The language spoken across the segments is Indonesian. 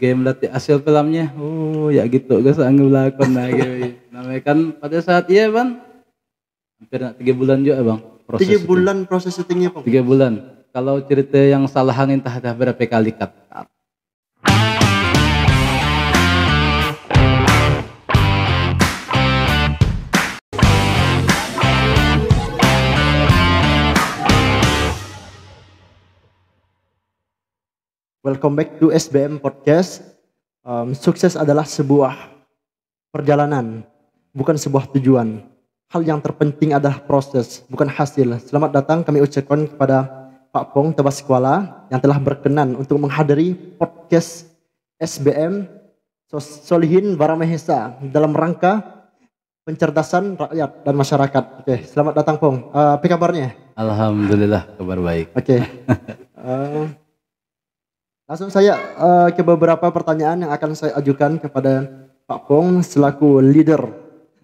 Game latih hasil filmnya. Oh, ya gitu guys anggap lakon lagi. Namanya kan pada saat iya bang, hampir tiga bulan juga bang. Proses Tiga bulan proses syutingnya Pong. Tiga bulan. Kalau cerita yang salah angin entah dah berapa kali cut. Welcome back to SBM Podcast. Um, sukses adalah sebuah perjalanan, bukan sebuah tujuan. Hal yang terpenting adalah proses, bukan hasil. Selamat datang kami ucapkan kepada Pak Pong Tebas Kuala yang telah berkenan untuk menghadiri podcast SBM Solihin Baramahesa dalam rangka pencerdasan rakyat dan masyarakat. Oke, selamat datang Pong. Uh, apa kabarnya? Alhamdulillah kabar baik. Oke. Eh, langsung saya eh, ke beberapa pertanyaan yang akan saya ajukan kepada Pak Pong selaku leader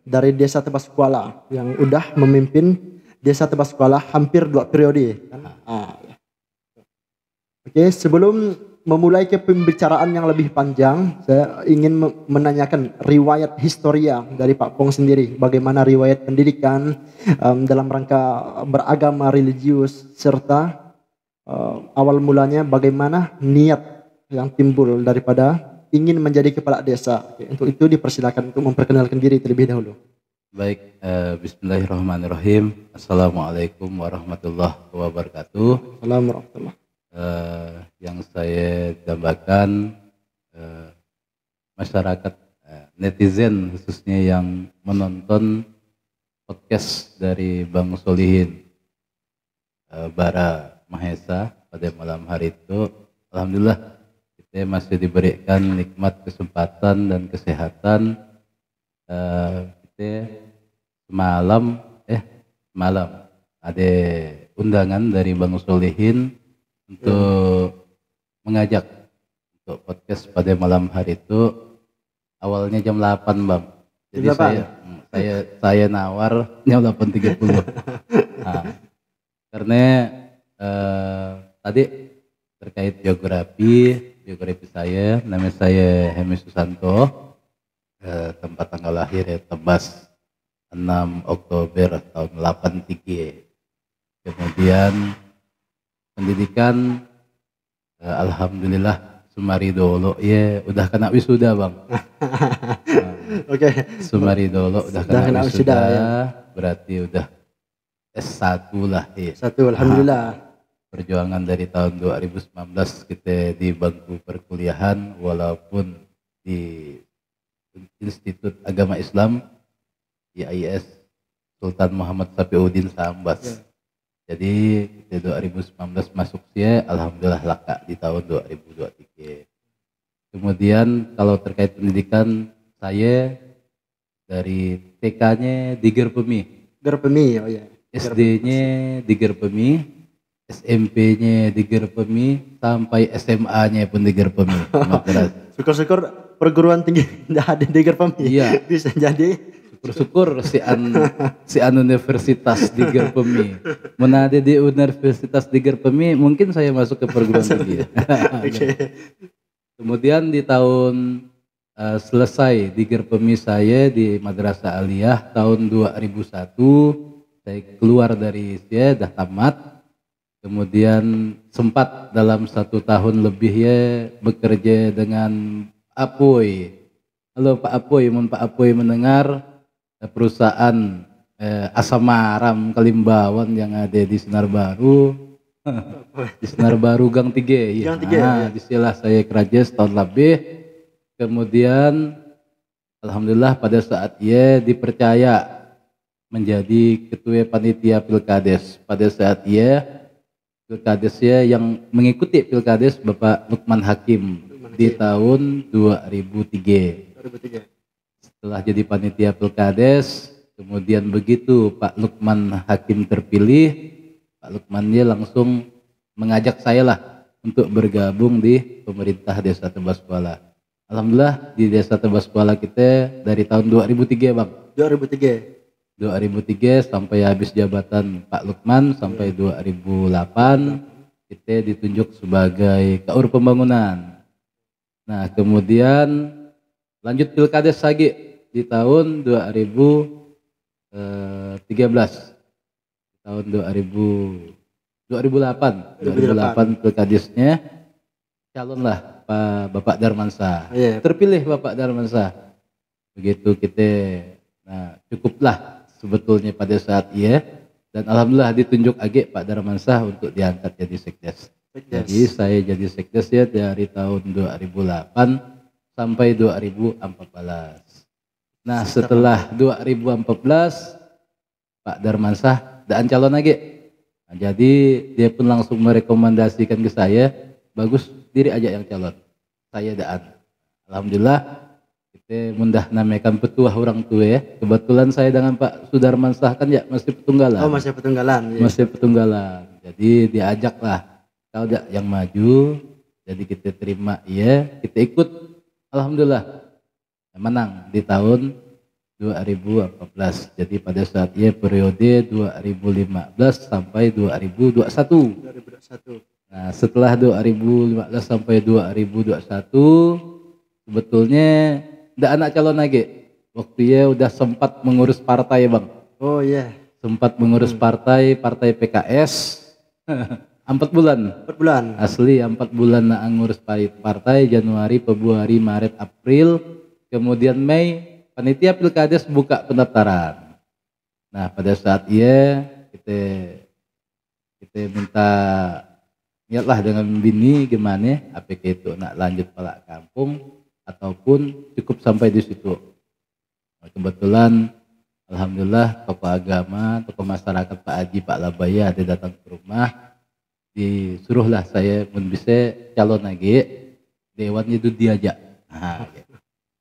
dari Desa Tebas Kuala yang udah memimpin Desa Tebas Kuala hampir dua periode. kan? Ah, ya. Oke, sebelum memulai ke pembicaraan yang lebih panjang, saya ingin me- menanyakan riwayat historia dari Pak Pong sendiri. Bagaimana riwayat pendidikan em, dalam rangka beragama religius serta eh, awal mulanya bagaimana niat yang timbul daripada ingin menjadi kepala desa. Oke, untuk itu dipersilakan untuk memperkenalkan diri terlebih dahulu. Baik, eh, Bismillahirrahmanirrahim. Assalamualaikum warahmatullahi wabarakatuh. Assalamualaikum warahmatullahi eh, yang saya dambakan eh, masyarakat eh, netizen khususnya yang menonton podcast dari Bang Solihin eh, Bara Mahesa pada malam hari itu. Alhamdulillah kita masih diberikan nikmat kesempatan dan kesehatan. Eh, kita semalam eh malam ada undangan dari Bang Solihin untuk mengajak untuk podcast pada malam hari itu. Awalnya jam 8 bang. Jadi Jam 8? saya hmm, saya saya nawar jam 8.30 nah, karena eh, tadi terkait geografi geografi saya nama saya Hemi Susanto eh, tempat tanggal lahir ya Tebas 6 Oktober tahun 83 kemudian pendidikan eh, alhamdulillah Sumari Dolo ya udah kena wisuda bang Oke. Sumari Dolo udah kena, kena wisuda, wisuda, ya. berarti udah S1 lah ya Satu alhamdulillah. Perjuangan dari tahun 2019 kita di bangku perkuliahan walaupun di Institut Agama Islam IAIS Sultan Muhammad Sapiuddin Sambas. Ya. Jadi kita 2019 masuk sih alhamdulillah laka di tahun 2023. Kemudian kalau terkait pendidikan saya dari TK-nya di Gerpemi, Gerpemi oh ya. SD-nya di Gerpemi, SMP-nya di Gerpemi, sampai SMA-nya pun di Gerpemi. Syukur-syukur perguruan tinggi tidak ada di Gerpemi. Iya. Bisa jadi Syukur-syukur si an si an universitas di Gerpemi. Mana ada di universitas di Gerpemi, mungkin saya masuk ke perguruan tinggi. Oke. Kemudian di tahun eh, selesai di Gerpemi saya di Madrasah Aliyah tahun 2001 saya keluar dari saya dah tamat kemudian sempat dalam satu tahun lebih ya bekerja dengan Apoy halo Pak Apoy mohon Pak Apoy mendengar perusahaan eh, Asam Maram Kalimbawan yang ada di Senar Baru di Senar Baru Gang 3 ya. Gang Tiga, Nah, ya. di situlah saya kerja setahun lebih. Kemudian alhamdulillah pada saat ia dipercaya menjadi ketua panitia Pilkades. Pada saat ia Pilkadesnya yang mengikuti Pilkades Bapak Lukman Hakim di tahun 2003 2003. setelah jadi panitia pilkades kemudian begitu Pak Lukman Hakim terpilih Pak Lukman dia langsung mengajak saya lah untuk bergabung di pemerintah desa Tebas Kuala Alhamdulillah di desa Tebas Kuala kita dari tahun 2003 bang 2003. 2003 sampai habis jabatan Pak Lukman sampai 2008 kita ditunjuk sebagai kaur pembangunan Nah, kemudian lanjut pilkades lagi di tahun 2013. Tahun 2000 2008. 2008 pilkadesnya calonlah Pak Bapak Darmansa. Iya. Terpilih Bapak Darmansa. Begitu kita nah cukuplah sebetulnya pada saat iya dan alhamdulillah ditunjuk age Pak Darmansa untuk diangkat jadi sekdes. Jadi saya jadi sekdes ya dari tahun 2008 sampai 2014. Nah setelah 2014 Pak Darmansah dan calon lagi. Nah, jadi dia pun langsung merekomendasikan ke saya, bagus diri aja yang calon. Saya daan. Alhamdulillah mundah namakan petua orang tua ya. Kebetulan saya dengan Pak Sudarmansah kan ya masih petunggalan. Oh masih petunggalan. iya. Masih petunggalan. Jadi diajaklah kau yang maju. Jadi kita terima iya, kita ikut. Alhamdulillah menang di tahun 2014. Jadi pada saat ia periode 2015 sampai 2021. 2021. Nah, setelah 2015 sampai 2021 sebetulnya ndak anak calon lagi. Waktu ya udah sempat mengurus partai, Bang. Oh iya. Sempat mengurus partai, partai PKS. Empat bulan. 4 bulan. Asli empat bulan na ngurus partai Januari, Februari, Maret, April, kemudian Mei panitia pilkades buka pendaftaran. Nah pada saat iya kita kita minta niatlah dengan bini gimana apakah itu nak lanjut palak kampung ataupun cukup sampai di situ. Kebetulan Alhamdulillah tokoh agama, tokoh masyarakat Pak Haji, Pak Labaya ada datang ke rumah disuruhlah saya pun bisa calon lagi dewan itu diajak nah, gitu.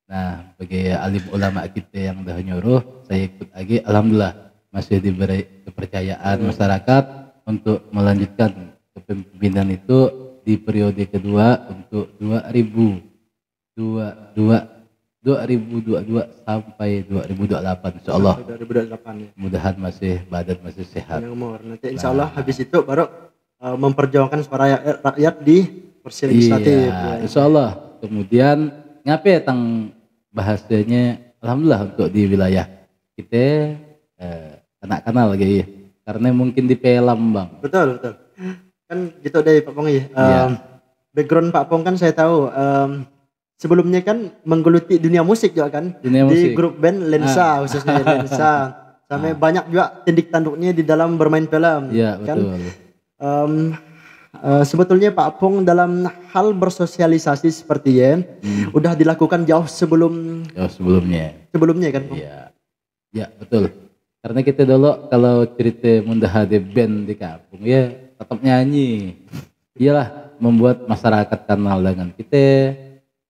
nah sebagai alim ulama kita yang dah nyuruh saya ikut lagi alhamdulillah masih diberi kepercayaan masyarakat untuk melanjutkan kepemimpinan itu di periode kedua untuk 2022 2022 sampai 2028 insya Allah 2028 ya. mudahan masih badan masih sehat umur. Nanti insya Allah habis itu baru uh, memperjuangkan suara rakyat, rakyat di kursi legislatif. Iya, ya. insya Allah. Kemudian ngapain tentang bahasanya, alhamdulillah untuk di wilayah kita eh, anak kenal lagi ya. Karena mungkin di Pelam bang. Betul betul. Kan gitu deh Pak Pong ya. Um, Iya. Background Pak Pong kan saya tahu. um, sebelumnya kan menggeluti dunia musik juga kan. Dunia di musik. Ah. grup band Lensa khususnya Lensa. Sampai banyak juga tindik tanduknya di dalam bermain film. Iya kan? betul. Um, uh, sebetulnya Pak Pong dalam hal bersosialisasi seperti ya, Hmm. udah dilakukan jauh sebelum Ya, sebelumnya. sebelumnya kan? Iya. Ya betul. Karena kita dulu kalau cerita mundah ada band di kampung ya tetap nyanyi. Iyalah membuat masyarakat kenal dengan kita.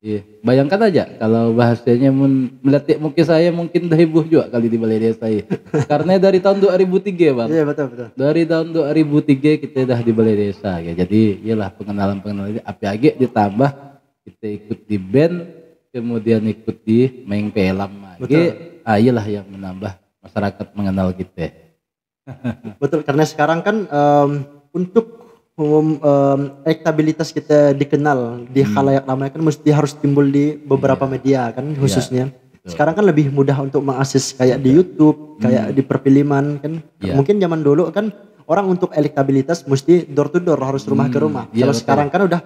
Iya, bayangkan aja kalau bahasanya meletik mungkin saya mungkin dah heboh juga kali di balai desa saya. Karena dari tahun 2003 bang. Iya betul betul. Dari tahun 2003 kita dah di balai desa ya. Jadi iyalah pengenalan-pengenalan ini api age ditambah kita ikut di band kemudian ikut di main film lagi. Betul. Ah, iyalah yang menambah masyarakat mengenal kita. Betul karena sekarang kan em, untuk um, em, elektabilitas kita dikenal di Hmm. khalayak ramai kan mesti harus timbul di beberapa media kan khususnya. Iya, betul. Sekarang kan lebih mudah untuk mengakses kayak di YouTube, kayak di perfilman kan. Iya. Mungkin zaman dulu kan orang untuk elektabilitas mesti door to door harus rumah ke Hmm, rumah. iya, Kalau betul. sekarang kan udah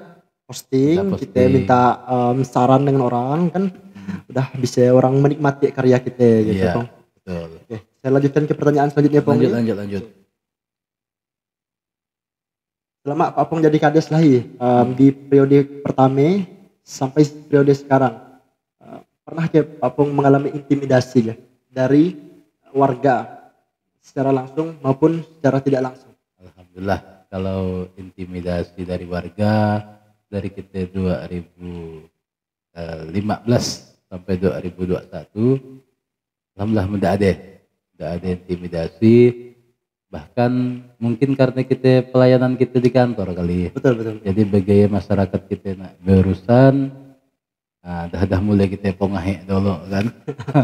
posting, Udah kita posting. minta em, saran dengan orang kan udah bisa orang menikmati karya kita gitu. Iya, Pong. betul. Oke, saya lanjutkan ke pertanyaan selanjutnya Pong. Lanjut lanjut lanjut. Selama Pak Pong jadi kades lah ya, em, di periode pertama sampai periode sekarang, eh, pernah ke Pak Pong mengalami intimidasi ya dari warga secara langsung maupun secara tidak langsung. Alhamdulillah kalau intimidasi dari warga dari kita 2015 sampai 2021 Alhamdulillah tidak ada. Tidak ada intimidasi bahkan mungkin karena kita pelayanan kita di kantor kali ya. Betul betul. jadi bagi masyarakat kita nak berurusan nah, dah dah mulai kita pongahe dulu kan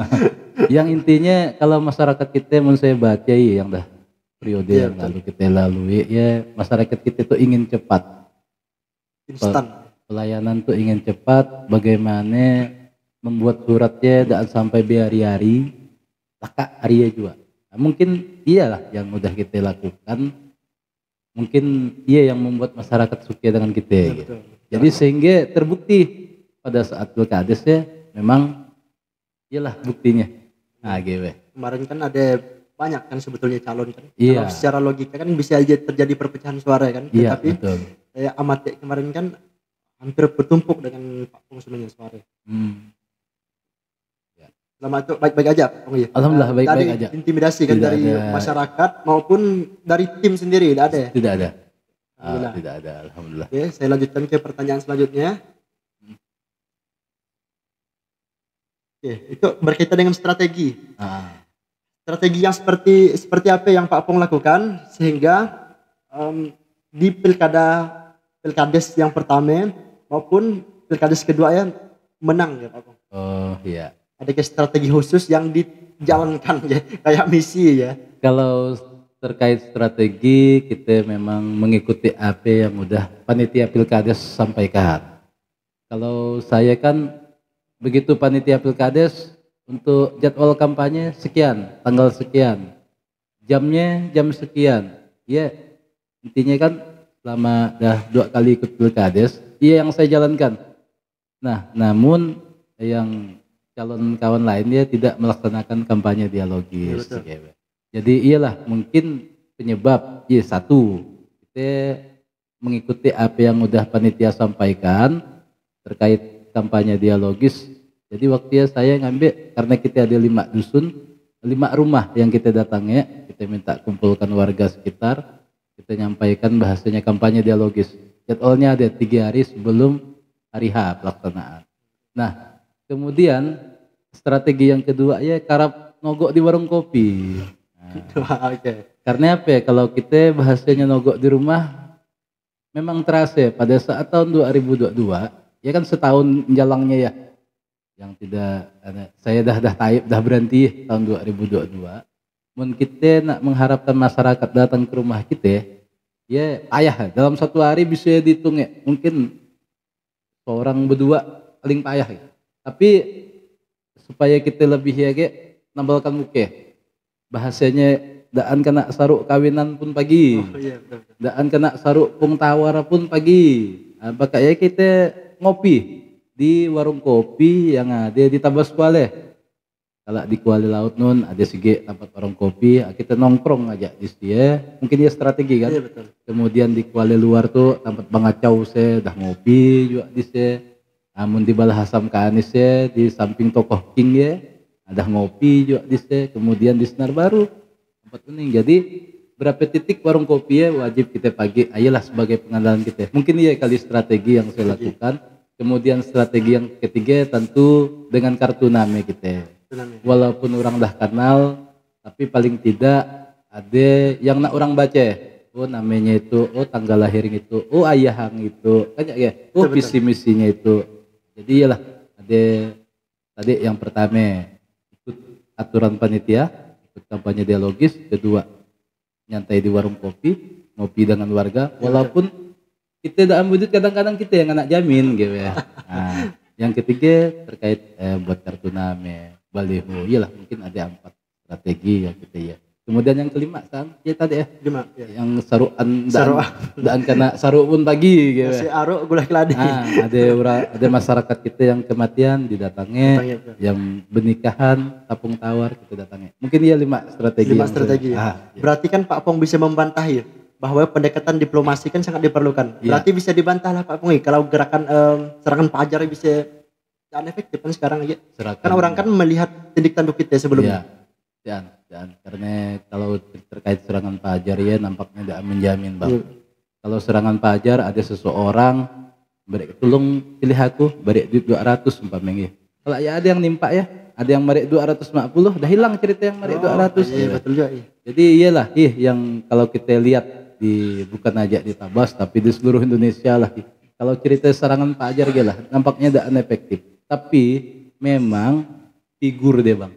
yang intinya kalau masyarakat kita mun saya baca ya, yang dah periode Iya, yang betul. lalu kita lalui ya masyarakat kita tuh ingin cepat Instan. pelayanan tuh ingin cepat bagaimana membuat suratnya dan sampai berhari-hari laka Arya juga nah, mungkin iyalah yang mudah kita lakukan mungkin iya yang membuat masyarakat suka dengan kita Iya, gitu. betul. jadi sehingga terbukti pada saat pilkades ya memang iyalah buktinya nah gitu Kemarin kan ada banyak kan sebetulnya calon kan. Iya. Kalau secara logika kan bisa aja terjadi perpecahan suara kan. iya Tetapi betul saya amati kemarin kan hampir bertumpuk dengan Pak sebenarnya suara. Hmm. Selama itu baik-baik aja Pak Pong ya. Alhamdulillah, baik-baik aja. Intimidasi kan Tidak dari ada. masyarakat maupun dari tim sendiri tidak ada ya. tidak ada Ah, tidak ada alhamdulillah Oke, saya lanjutkan ke pertanyaan selanjutnya. Oke, itu berkaitan dengan strategi. ah. Strategi yang seperti seperti apa yang Pak Pong lakukan sehingga em, di pilkada pilkades yang pertama maupun pilkades kedua ya menang ya Pak Pong. oh iya Ada strategi khusus yang dijalankan ya kayak misi ya. Kalau terkait strategi kita memang mengikuti apa yang udah panitia pilkades sampaikan. Kalau saya kan begitu panitia pilkades untuk jadwal kampanye sekian, tanggal sekian, jamnya jam sekian. Ya intinya kan selama dah dua kali ikut pilkades, iya yang saya jalankan. Nah, namun yang calon kawan lain dia tidak melaksanakan kampanye dialogis. Betul. gitu. Jadi iyalah mungkin penyebab iya satu kita mengikuti apa yang udah panitia sampaikan terkait kampanye dialogis. Jadi waktu ya saya ngambil karena kita ada lima dusun, lima rumah yang kita datangi, kita minta kumpulkan warga sekitar, kita nyampaikan bahasanya kampanye dialogis. Jadwalnya ada tiga hari sebelum hari H pelaksanaan. Nah, kemudian strategi yang kedua ya karap nogok di warung kopi. Nah, Oke. karena apa ya, kalau kita bahasanya nogok di rumah memang terasa pada saat tahun 2022 ya kan setahun jalangnya ya yang tidak saya dah dah taib dah berhenti tahun 2022 mun kita nak mengharapkan masyarakat datang ke rumah kita ya payah dalam satu hari bisa dihitung ya mungkin seorang berdua paling payah ya. tapi supaya kita lebih ya kayak nambalkan muka bahasanya daan kena saruk kawinan pun pagi Oh iya betul. betul. daan kena saruk pung tawar pun pagi nah, ya kita ngopi di warung kopi yang ada di Tabas Kuala kalau di Kuala Laut nun ada segi tempat warung kopi ah, kita nongkrong aja di situ mungkin dia strategi kan Iya betul. kemudian di Kuala luar tuh tempat bangacau saya dah ngopi juga di saya namun di Balahasam Kanis ya di samping tokoh King ya ada ngopi juga di saya kemudian di Senar Baru tempat kuning. Jadi berapa titik warung kopi ya wajib kita pagi? Ayolah sebagai pengandalan kita mungkin iya kali strategi yang saya lakukan. Kemudian strategi yang ketiga tentu dengan kartu nama kita walaupun orang dah kenal tapi paling tidak ada yang nak orang baca. Oh namanya itu oh tanggal lahirnya itu oh ayahang itu. Banyak ya? Oh visi misinya itu jadi iyalah ada tadi yang pertama ikut aturan panitia ikut kampanye dialogis kedua nyantai di warung kopi ngopi dengan warga walaupun kita tidak duit kadang-kadang kita yang anak jamin gitu ya. Nah, yang ketiga terkait eh, buat kartu nama baliho iyalah mungkin ada empat strategi yang kita ya kemudian yang kelima sang ya tadi ya Lima. Ya. yang saruan Saruan. dan kena saruk pun pagi gitu Si ya. Aruk gula keladi. Nah, ada ura- ada masyarakat kita yang kematian didatangi, Datangnya, betul. yang bernikahan, tapung tawar kita datangi. Mungkin ya lima strategi. Lima strategi. Ah, ya. Berarti kan Pak Pong bisa membantah ya bahwa pendekatan diplomasi kan sangat diperlukan. Iya. Berarti bisa dibantah lah Pak Pong ya, kalau gerakan em, serangan pajar bisa jangan efektif kan sekarang aja. Serahkan. Kan orang kan melihat tindik tanduk kita sebelumnya. Ya, dan, dan karena kalau ter- terkait serangan pajar ya nampaknya tidak menjamin bang. Iya. Kalau serangan pajar ada seseorang beri tolong pilih aku beri duit 200 umpamanya. Kalau ya ada yang nimpa ya, ada yang beri 250 dah hilang cerita yang beri 200. Iya, betul juga. Iya. Jadi iyalah ih yang kalau kita lihat di bukan aja di Tabas tapi di seluruh Indonesia lah. ih. Kalau cerita serangan pajar lah nampaknya tidak efektif. Tapi memang figur deh bang,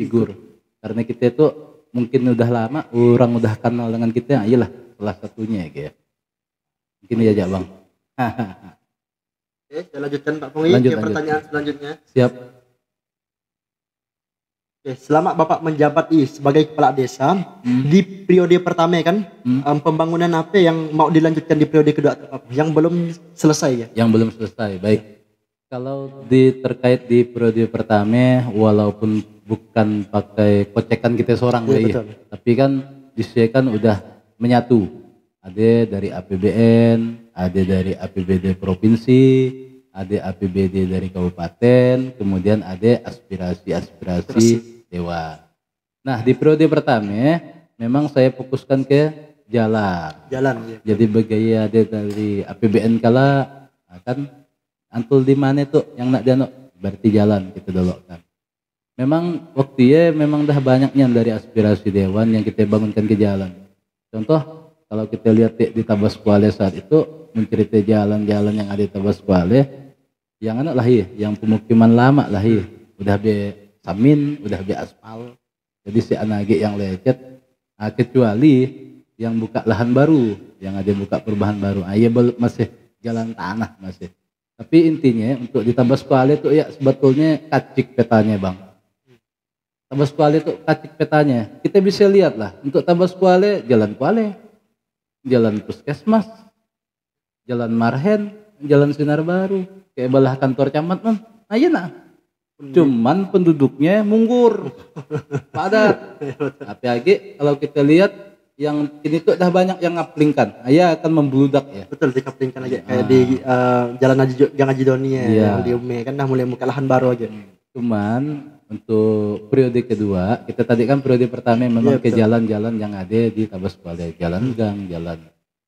figur. Karena kita itu mungkin udah lama orang udah kenal dengan kita, iyalah salah satunya ya. Mungkin aja bang. Oke, saya lanjutkan Pak Punggi Lanjut, ke lanjut. pertanyaan selanjutnya. Siap. Oke, selama Bapak menjabat i sebagai kepala desa Hmm. di periode pertama ya kan, Hmm. em, pembangunan apa yang mau dilanjutkan di periode kedua yang belum selesai ya? yang belum selesai. Baik. Kalau di terkait di periode pertama, walaupun bukan pakai kocekan kita seorang, Iya, ya, betul. tapi kan disediakan udah menyatu. Ada dari APBN, ada dari APBD provinsi, ada APBD dari kabupaten, kemudian ada aspirasi-aspirasi dewan. Nah di periode pertama, memang saya fokuskan ke jalan. Jalan ya. Jadi bagi ada dari APBN kala akan antul di mana tuh yang nak dano berarti jalan kita dulu kan. Memang waktu ya memang dah banyaknya dari aspirasi dewan yang kita bangunkan ke jalan. Contoh kalau kita lihat di, Tabas Kuala saat itu menceritai jalan-jalan yang ada di Tabas Kuala yang anak lah ya, yang pemukiman lama lah ya, udah be samin, udah be aspal. Jadi si anage yang lecet, ah, kecuali yang buka lahan baru, yang ada buka perubahan baru. Ah, iya belum masih jalan tanah masih. Tapi intinya untuk di Tabas Kuala itu ya sebetulnya kacik petanya bang. Tabas Kuala itu kacik petanya. Kita bisa lihat lah untuk Tabas Kuala jalan Kuala, jalan Puskesmas, jalan Marhen, jalan Sinar Baru, kayak belah kantor camat man. Nah, iya nah. Cuman penduduknya munggur, padat. Tapi lagi kalau kita lihat yang ini tuh dah banyak yang ngaplingkan, ayah akan membludak ya. Betul dikaplingkan aja kayak di eh, Jalan Haji Gang Haji Doni ya, Iya. yang di Ume kan dah mulai buka lahan baru aja. Cuman untuk periode kedua, kita tadi kan periode pertama memang Iya, ke jalan-jalan yang ada di Tabas Kuala, jalan gang, jalan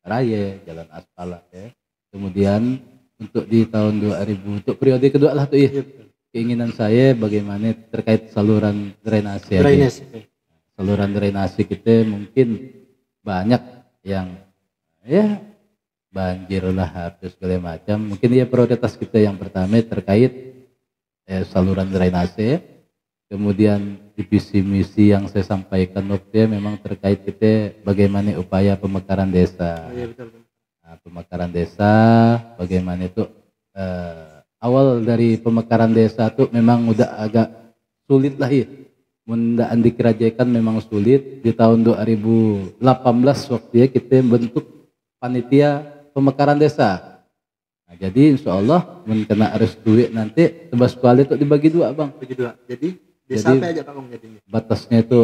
raya, jalan aspal ya. Kemudian untuk di tahun 2000 untuk periode kedua lah tuh ya. Keinginan saya bagaimana terkait saluran drainase. oke. Saluran drainase kita mungkin banyak yang ya banjir lah habis segala macam. Mungkin ya prioritas kita yang pertama terkait eh, saluran drainase. Kemudian divisi misi yang saya sampaikan waktu ya memang terkait kita bagaimana upaya pemekaran desa. Oh, iya betul. betul. Nah, pemekaran desa, bagaimana itu eh, awal dari pemekaran desa tuh memang udah agak sulit lah ya. Mundaan dikerjakan memang sulit. Di tahun 2018 waktu ya kita bentuk panitia pemekaran desa. Nah, jadi insya Allah mun kena restui nanti tebas kuali itu dibagi dua bang. Bagi dua. Jadi desa Jadi- aja Pak Pung jadinya? Batasnya itu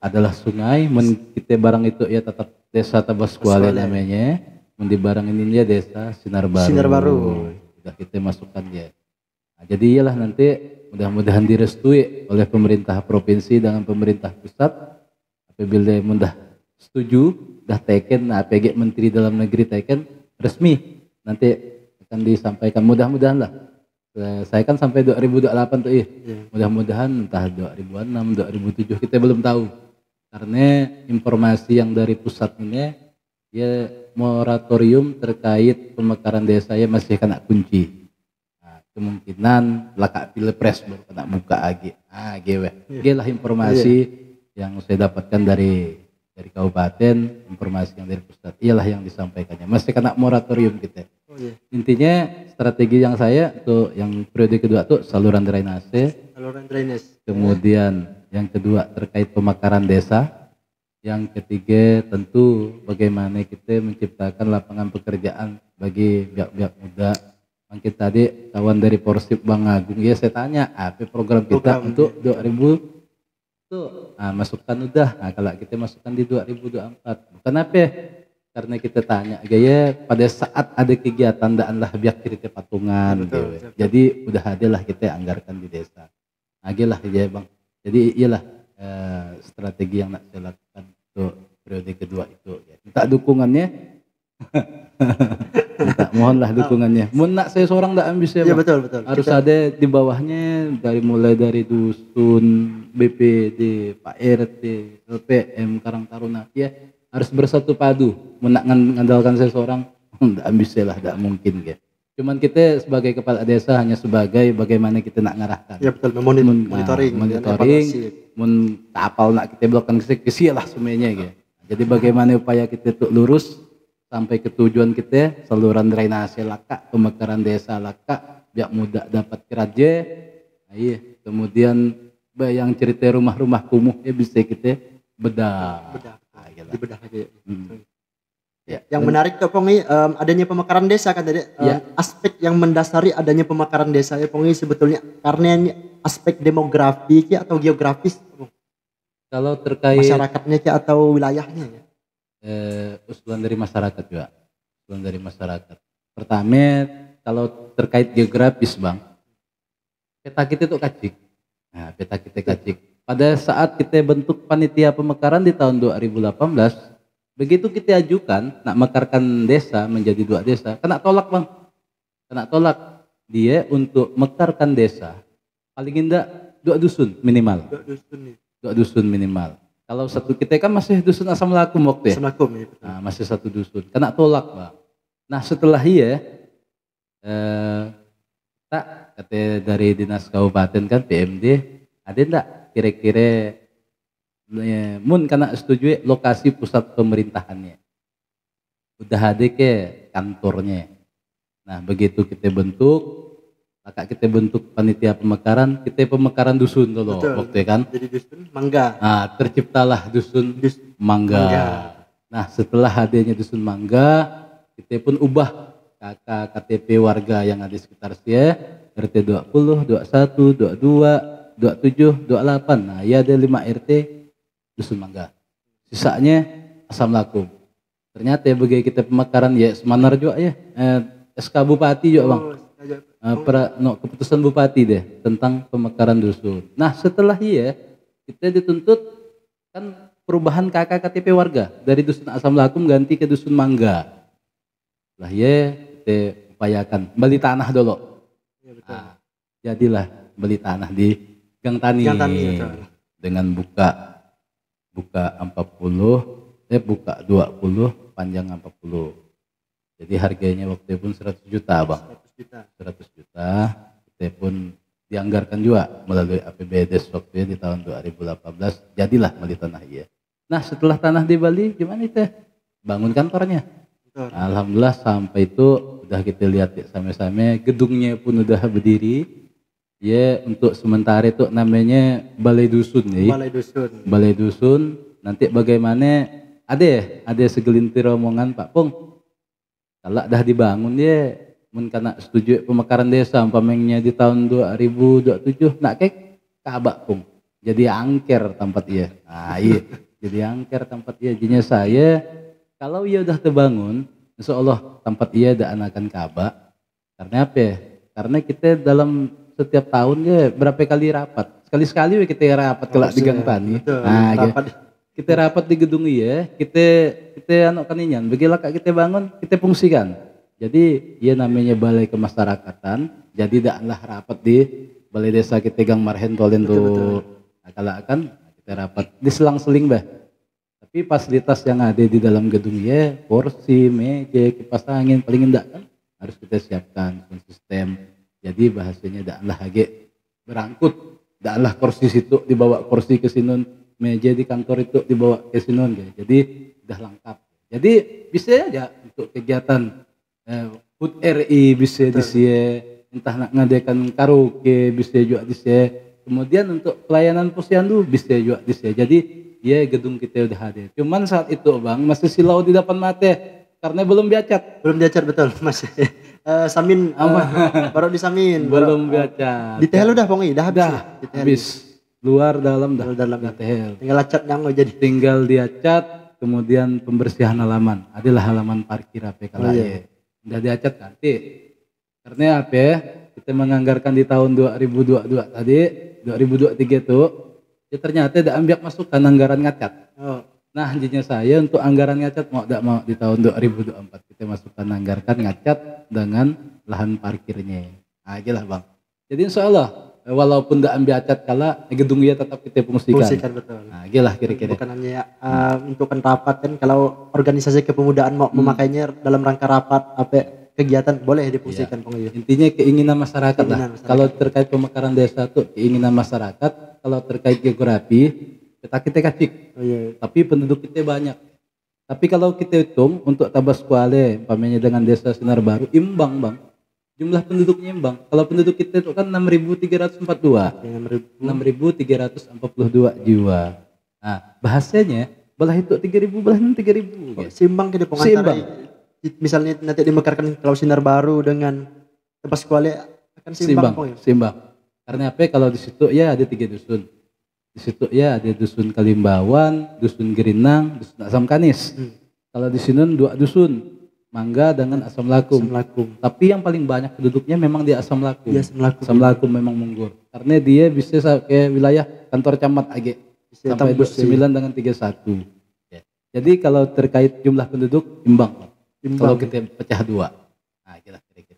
adalah sungai, mun kita barang itu ya tetap desa Tabas Kuala Kuala. namanya. Mun di barang ini dia desa Sinar Baru. Sinar Baru. Sudah kita masukkan ya. Nah, jadi iyalah nanti mudah-mudahan direstui oleh pemerintah provinsi dengan pemerintah pusat. Apabila mudah setuju, dah teken, nah, APG Menteri Dalam Negeri teken resmi nanti akan disampaikan mudah-mudahan lah. Eh, Saya kan sampai 2028 tuh iya. Iya. Mudah-mudahan entah 2006, 2007 kita belum tahu. Karena informasi yang dari pusat ini ya moratorium terkait pemekaran desa ya masih kena kunci. Nah, kemungkinan lakak pilpres baru kena buka lagi. Ah, gewe. Gelah informasi yang saya dapatkan dari dari kabupaten, informasi yang dari pusat. Iyalah yang disampaikannya. Masih kena moratorium kita Oh iya. intinya strategi yang saya tuh yang periode kedua tuh saluran drainase. Saluran drainase. kemudian yang kedua terkait pemekaran desa. Yang ketiga tentu bagaimana kita menciptakan lapangan pekerjaan bagi pihak-pihak muda. Mungkin tadi kawan dari Porsip Bang Agung ya saya tanya apa program kita Program, untuk 2000 tuh nah, masukkan udah. Nah kalau kita masukkan di 2024 bukan apa karena kita tanya gaya pada saat ada kegiatan daanlah biar cerita patungan Betul, gitu. betul. jadi udah ada lah kita anggarkan di desa nah lah ya bang jadi iyalah eh, strategi yang nak saya lakukan untuk periode kedua itu ya. minta dukungannya minta mohonlah dukungannya mun nak saya seorang tak ambis ya bang betul betul. harus Kita- ada di bawahnya dari mulai dari dusun BPD Pak RT LPM Karang Taruna ya harus bersatu padu menak mengandalkan seseorang. Tidak bisa lah tidak mungkin ya cuman kita sebagai kepala desa hanya sebagai bagaimana kita nak ngarahkan. Iya betul. Memoni- Mun- nah, monitoring, dan monitoring evaluasi. mun kapal nak kita belokkan ke kesi lah semuanya ya jadi bagaimana upaya kita untuk lurus sampai ke tujuan kita saluran drainase laka pemekaran desa laka biak muda dapat keraje nah, iya. Kemudian bah yang cerita rumah-rumah kumuh ya bisa kita bedah. Bedah. Ah, gila. Dibedah lagi. Hmm. Ya, Yang dan- menarik tuh Pongi em, adanya pemekaran desa kan tadi. Em, Ya. Aspek yang mendasari adanya pemekaran desa ya Pongi sebetulnya karena ini aspek demografi ki atau geografis kalau terkait masyarakatnya ki atau wilayahnya ya. eh, usulan dari masyarakat juga usulan dari masyarakat pertama kalau terkait geografis bang peta kita itu kacik nah peta kita kacik pada saat kita bentuk panitia pemekaran di tahun 2018 begitu kita ajukan nak mekarkan desa menjadi dua desa kena tolak bang kena tolak dia untuk mekarkan desa paling indah dua dusun minimal dua dusun minimal kalau satu kita kan masih dusun asam lakum waktu ya Assalamualaikum ya. betul. Nah, masih satu dusun. Kena tolak, Pak. Nah, setelah iya eh tak kata dari dinas kabupaten kan PMD ada enggak kira-kira eh, mun kena setuju lokasi pusat pemerintahannya. Udah ada ke kantornya. Nah, begitu kita bentuk kakak kita bentuk panitia pemekaran, kita pemekaran dusun dulu Betul. waktu itu kan. Jadi dusun mangga. Nah, terciptalah dusun Dus, Mangga. Mangga. Nah, setelah adanya dusun Mangga, kita pun ubah kakak KTP warga yang ada di sekitar saya RT 20, 21, 22, 27, 28. Nah, ya ada 5 RT dusun Mangga. Sisanya asam lakum. Ternyata ya bagi kita pemekaran ya semanar juga ya. Eh, SK Bupati juga bang. Oh, sengaja. Eh, pra- no, keputusan bupati deh tentang pemekaran dusun. Nah setelah iya kita dituntut kan perubahan KK KTP warga dari dusun Asam Lakum ganti ke dusun Mangga. Lah iya kita upayakan beli tanah dulu. Iya, betul. Nah, jadilah beli tanah di Gang Tani, Gang Tani, betul. dengan buka buka 40 eh buka 20 panjang 40. Jadi harganya waktu itu pun 100 juta, Bang. 100 juta. 100 juta kita pun dianggarkan juga melalui APBD waktu itu di tahun 2018 jadilah beli tanah iya nah setelah tanah di Bali gimana itu bangun kantornya Betul. Alhamdulillah sampai itu udah kita lihat ya sama-sama gedungnya pun udah berdiri ya untuk sementara itu namanya Balai Dusun ya Balai dusun. Balai Dusun. Nanti bagaimana? Ada ya? Ada segelintir omongan Pak Pung? Kalau dah dibangun dia mun kena setuju pemekaran desa umpamanya di tahun 2027 nak kek? Kabak Pung. Jadi angker tempat iya nah iya. Jadi angker tempat iya jadinya saya kalau ia udah terbangun insya Allah tempat ia ada anakan kabak. Karena apa? Ya karena kita dalam setiap tahun ya berapa kali rapat? Sekali-sekali we kita rapat kelak di Gang Tani Betul. nah gitu. Rapat. kita rapat di gedung iya kita kita anu kaninyan begitu kak kita bangun kita fungsikan. Jadi iya namanya balai kemasyarakatan jadi daklah rapat di balai desa kita gang marhen tolen tuh. nah, kalau akan kita rapat di selang-seling bah. Tapi fasilitas yang ada di dalam gedung ya kursi meja kipas angin paling enggak kan harus kita siapkan sistem jadi bahasanya daklah lagi berangkut. Daklah kursi situ dibawa kursi ke sinun meja di kantor itu dibawa ke sinun. Jadi udah lengkap. Jadi bisa aja untuk kegiatan eh, HUT RI bisa di sini entah nak ngadakan karaoke bisa juga di sini kemudian untuk pelayanan posyandu bisa juga di sini jadi ya gedung kita udah hadir. Cuman saat itu bang masih silau di depan mata karena belum biacat Belum diajar betul Mas. Eh, samin eh, baru disamin. belum biacat Di tehel udah pongi, dah habis. dah ya? Habis luar dalam dah Dalam dah tehel Tinggal cat yang lo jadi. tinggal dia cat kemudian pembersihan halaman adalah halaman parkir apa kalau Oh, iya. ya udah dia cat ganti karena apa ya kita menganggarkan di tahun 2022 tadi 2023 tuh ya ternyata ada ambil masukan anggaran ngacat Oh, nah jadinya saya untuk anggaran ngacat mau tidak mau di tahun 2024 kita masukkan anggarkan ngacat dengan lahan parkirnya nah lah bang jadi insya Allah eh, walaupun tidak ambil cat kala eh, gedung ya tetap kita fungsikan fungsikan betul. nah lah kira-kira Bukan hanya eh, untuk kan rapat kan kalau organisasi kepemudaan mau memakainya dalam rangka rapat apa kegiatan boleh difungsikan pongi. Intinya keinginan masyarakat Keinginan lah. masyarakat. Kalau terkait pemekaran desa tuh keinginan masyarakat. Kalau terkait geografi, kita kita kacik. Oh iya. Tapi penduduk kita banyak. Tapi kalau kita hitung untuk Tabas Kuala, umpamanya dengan desa Sinar Baru, imbang bang. Jumlah penduduknya imbang. Kalau penduduk kita itu kan 6.342. 6.342 jiwa. Nah, bahasanya belah itu 3.000, belah itu 3.000. Oh. Seimbang gitu Seimbang. pengantar. Misalnya nanti dimekarkan kalau sinar baru dengan Tebas Kuala akan. Simbang, Pong, ya? simbang. Karena apa? Kalau di situ ya ada tiga dusun. Di situ ya ada dusun Kalimbawan, dusun Gerinang, dusun Asam Kanis. Hmm. Kalau di sini dua dusun, Mangga dengan Asam Lakum. Assalamualaikum. Tapi yang paling banyak penduduknya memang di Asam Lakum. Iya, Assalamualaikum. Asam Lakum memang munggur. Karena dia bisa sa- ke wilayah kantor camat AG Bisa sampai tembus, ya. 9 dengan 31. Ya. Jadi kalau terkait jumlah penduduk imbang. Imbang. Kalau kita pecah dua. Nah, kira kira.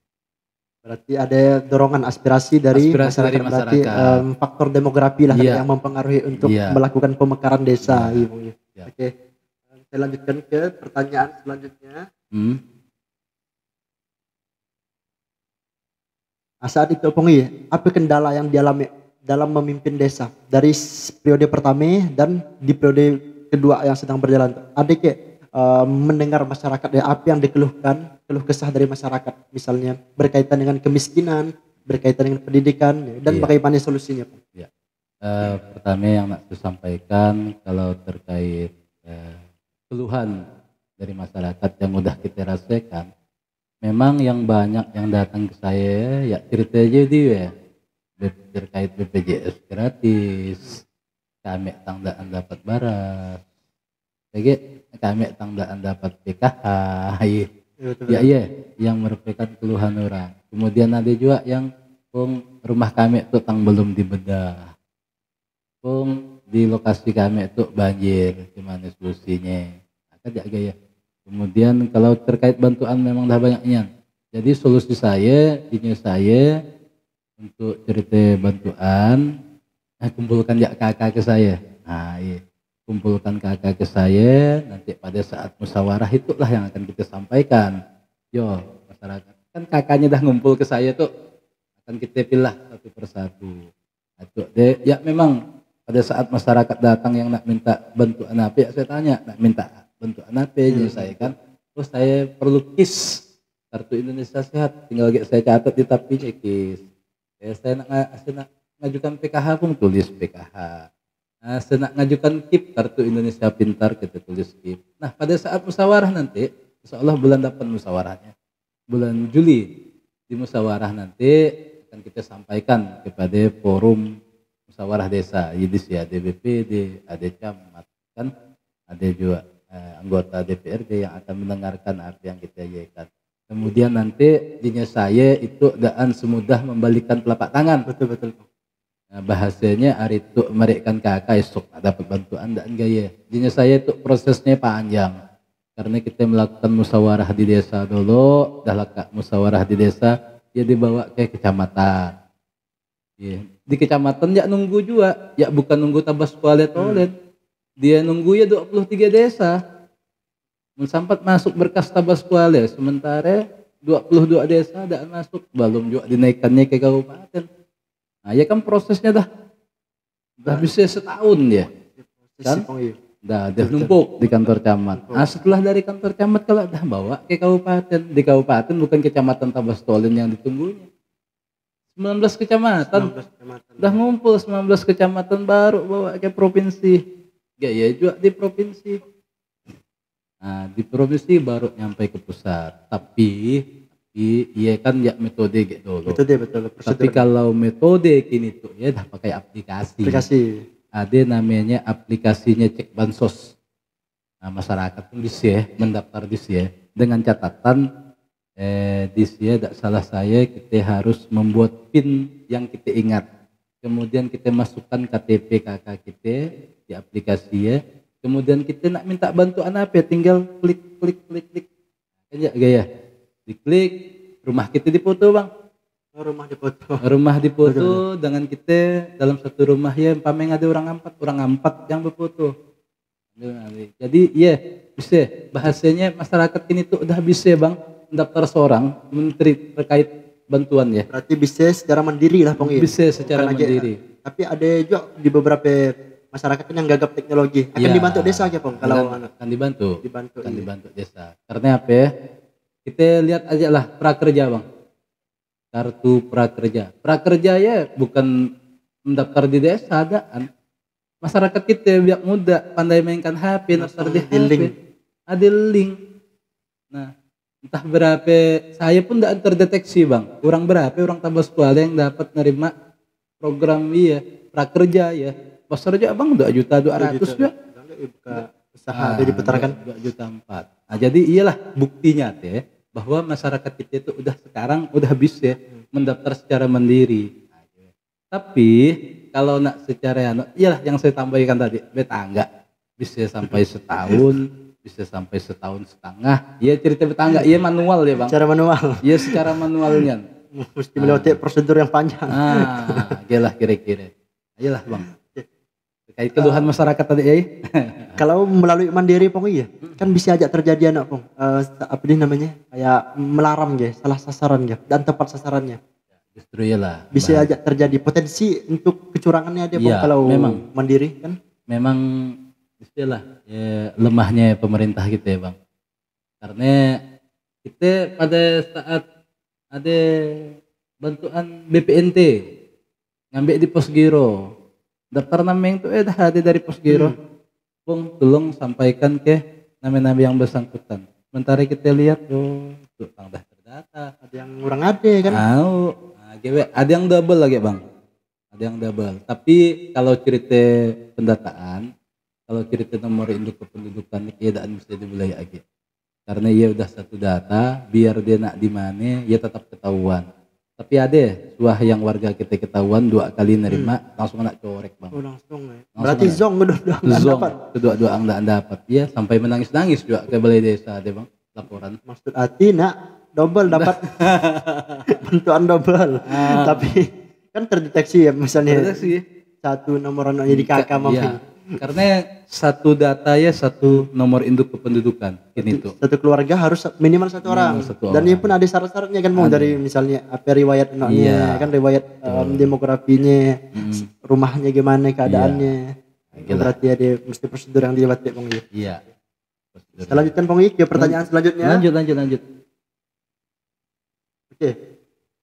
Berarti ada dorongan aspirasi dari Aspirasi masyarakat, dari berarti masyarakat. em, faktor demografi lah Iya. yang mempengaruhi untuk Iya. melakukan pemekaran desa. Iya, Pong, ya. Iya. Oke, saya lanjutkan ke pertanyaan selanjutnya. Hmm. Nah, saat itu Pong ya, apa kendala yang dialami dalam memimpin desa dari periode pertama dan di periode kedua yang sedang berjalan? Ada ke eh, mendengar masyarakat ya apa yang dikeluhkan, keluh kesah dari masyarakat, misalnya berkaitan dengan kemiskinan, berkaitan dengan pendidikan, ya, dan Iya. bagaimana solusinya? Pong? Eh, pertama yang nak saya sampaikan kalau terkait eh, keluhan dari masyarakat yang udah kita rasakan, memang yang banyak yang datang ke saya ya cerita aja dia ya terkait BPJS gratis, kami tangdaan dapat baras, lagi kami tangdaan dapat PKH, iya. Ya iya, yang merupakan keluhan orang. Kemudian ada juga yang pung rumah kami itu tang belum dibedah. Pung di lokasi kami itu banjir, gimana solusinya? Akan jaga ya. Kemudian kalau terkait bantuan memang dah banyaknya. Jadi solusi saya, ini saya untuk cerita bantuan, eh, kumpulkan ya kakak ke saya. Nah, iya. Kumpulkan kakak ke saya, nanti pada saat musyawarah itulah yang akan kita sampaikan. Yo, masyarakat kan kakaknya dah ngumpul ke saya tuh akan kita pilih satu persatu. Nah, itu deh, ya memang pada saat masyarakat datang yang nak minta bantuan apa ya saya tanya nak minta bantuan apa ya saya kan terus saya perlu kis kartu Indonesia Sehat tinggal saya catat di tapinya kis ya, saya nak, saya nak ngajukan PKH pun tulis PKH nah, saya nak ngajukan KIP kartu Indonesia Pintar kita tulis KIP nah pada saat musyawarah nanti Insya Allah bulan depan musyawarahnya. Bulan Juli di musyawarah nanti akan kita sampaikan kepada forum musyawarah desa. Yidis ya ada BPD ada kan ada juga eh, anggota DPRD yang akan mendengarkan apa yang kita yakan kemudian nanti dinya saya itu daan semudah membalikan telapak tangan. Betul betul. Nah, bahasanya hari itu mereka kakak esok dapat bantuan dan gaya. Dinya saya itu prosesnya panjang. Karena kita melakukan musyawarah di desa dulu, dah laka musyawarah di desa, ya dibawa ke kecamatan. Ya. Di kecamatan ya nunggu juga, ya bukan nunggu tabas kualet toilet. Dia nunggu ya 23 desa. Mensampat masuk berkas tabas kualet, sementara 22 desa ada masuk, belum juga dinaikannya ke kabupaten. Nah, ya kan prosesnya dah dah bisa setahun ya. Kan? Iya. Dah, dah numpuk di kantor camat. Nah, setelah dari kantor camat kalau dah bawa ke kabupaten, di kabupaten bukan kecamatan Tabas Tolen yang ditunggunya. 19 kecamatan, 19 kecamatan. dah ngumpul 19 kecamatan baru bawa ke provinsi. Gak ya juga di provinsi. Nah, di provinsi baru nyampe ke pusat. Tapi iya kan ya metode gitu. Betul deh betul. Tapi Prosedur kalau metode kini tuh ya dah pakai aplikasi. aplikasi. Ada namanya aplikasinya cek bansos. Nah, masyarakat pun bisa ya, mendaftar di sini ya. dengan catatan eh, di sini tidak salah saya kita harus membuat PIN yang kita ingat. Kemudian kita masukkan KTP kakak kita di aplikasi ya. Kemudian kita nak minta bantuan apa ya, tinggal klik klik klik klik. Kan ya gaya. Diklik rumah kita dipoto bang. Oh, rumah di foto. rumah dipoto dengan kita dalam satu rumah ya. Pameng ada orang empat orang empat yang berfoto jadi ya bisa. Bahasanya masyarakat ini tuh udah bisa bang daftar seorang menteri terkait bantuan ya. Berarti bisa secara mandiri lah Pong iya. bisa secara Bukan aja- mandiri. Tapi ada juga di beberapa masyarakat yang gagap teknologi. Akan Iya. dibantu desa ya Pong kalau akan, akan dibantu. Dibantu akan iya. dibantu desa. Karena apa ya kita lihat aja lah prakerja bang. Kartu prakerja. Prakerja ya bukan mendaftar di desa ada an- masyarakat kita biar muda pandai mainkan HP daftar di di link. Ada link. Nah entah berapa saya pun tidak terdeteksi bang. Orang berapa orang tambah sekolah yang dapat nerima program iya prakerja ya pasar aja bang dua juta dua ratus ya usaha ada diputarakan dua juta empat. Nah, jadi iyalah buktinya teh bahwa masyarakat kita itu udah sekarang udah bisa mendaftar secara mandiri. Tapi kalau nak secara anu, iyalah yang saya tambahkan tadi betangga. Bisa sampai setahun bisa sampai setahun setengah. Iya cerita betangga. Iya manual ya bang. Cara manual. Iya secara manualnya mesti melewati prosedur yang panjang. Ah iyalah kira-kira. Iyalah bang terkait keluhan masyarakat tadi ya kalau melalui mandiri Pong iya. Kan bisa aja terjadi anak Pong. Eh, apa ini namanya? Kayak melarang ya. Salah sasaran ya. Dan tepat sasarannya. Justru iyalah. Bisa aja terjadi potensi untuk kecurangannya ada Pong Iya, kalau memang. mandiri kan? Memang istilah ya, lemahnya pemerintah kita ya bang. Karena kita pada saat ada bantuan BPNT ngambil di pos giro daftar nama itu eh dah ada dari pos giro Bung tolong sampaikan ke nama-nama yang bersangkutan sementara kita lihat oh tuh tang dah terdata ada yang kurang ada kan Tahu. Nah, GW, ada yang double lagi bang. Ada yang double. Tapi kalau cerita pendataan, kalau cerita nomor induk kependudukan ini tidak mesti di wilayah lagi. Karena ia udah satu data, biar dia nak di mana, ia tetap ketahuan. Tapi ada suah yang warga kita ketahuan dua kali nerima, langsung nak corek bang. oh langsung ya. Langsung berarti ada. zong udah udah nggak Zong, dapat kedua-dua anda dapat. Iya, sampai menangis-nangis juga ke balai desa, ada bang laporan. maksud hati nak double dapat bantuan double Ah. tapi kan terdeteksi ya misalnya sih. satu nomor anaknya di kakak Iya, mampir karena satu data ya satu nomor induk kependudukan ini tuh. satu keluarga harus minimal satu orang satu dan orang. ini pun ada syarat-syaratnya kan mau dari misalnya apa riwayat anaknya Iya. kan riwayat em, demografinya Mm, s- rumahnya gimana keadaannya Gila. berarti ada mesti prosedur yang dilewati Bang. Iya. selanjutnya Bang Yip, ke pertanyaan selanjutnya Lanjut lanjut lanjut. oke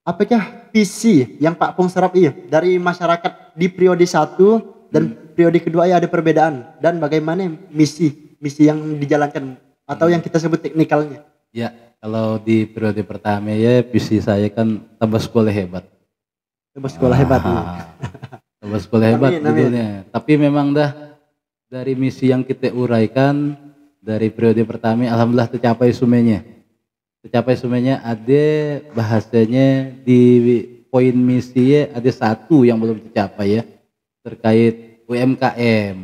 apakah visi yang Pak Pong serap iya dari masyarakat di periode satu dan Hmm. Periode kedua ya ada perbedaan dan bagaimana misi misi yang dijalankan atau Hmm. yang kita sebut teknikalnya Ya, kalau di periode pertama ya visi saya kan tambah sekolah hebat. Coba sekolah hebat nih. Ah, tambah sekolah hebat Amin, amin. judulnya. Tapi memang dah dari misi yang kita uraikan dari periode pertama alhamdulillah tercapai sumenya. Tercapai sumenya ada bahasanya di poin misi ya, ada satu yang belum tercapai ya terkait UMKM.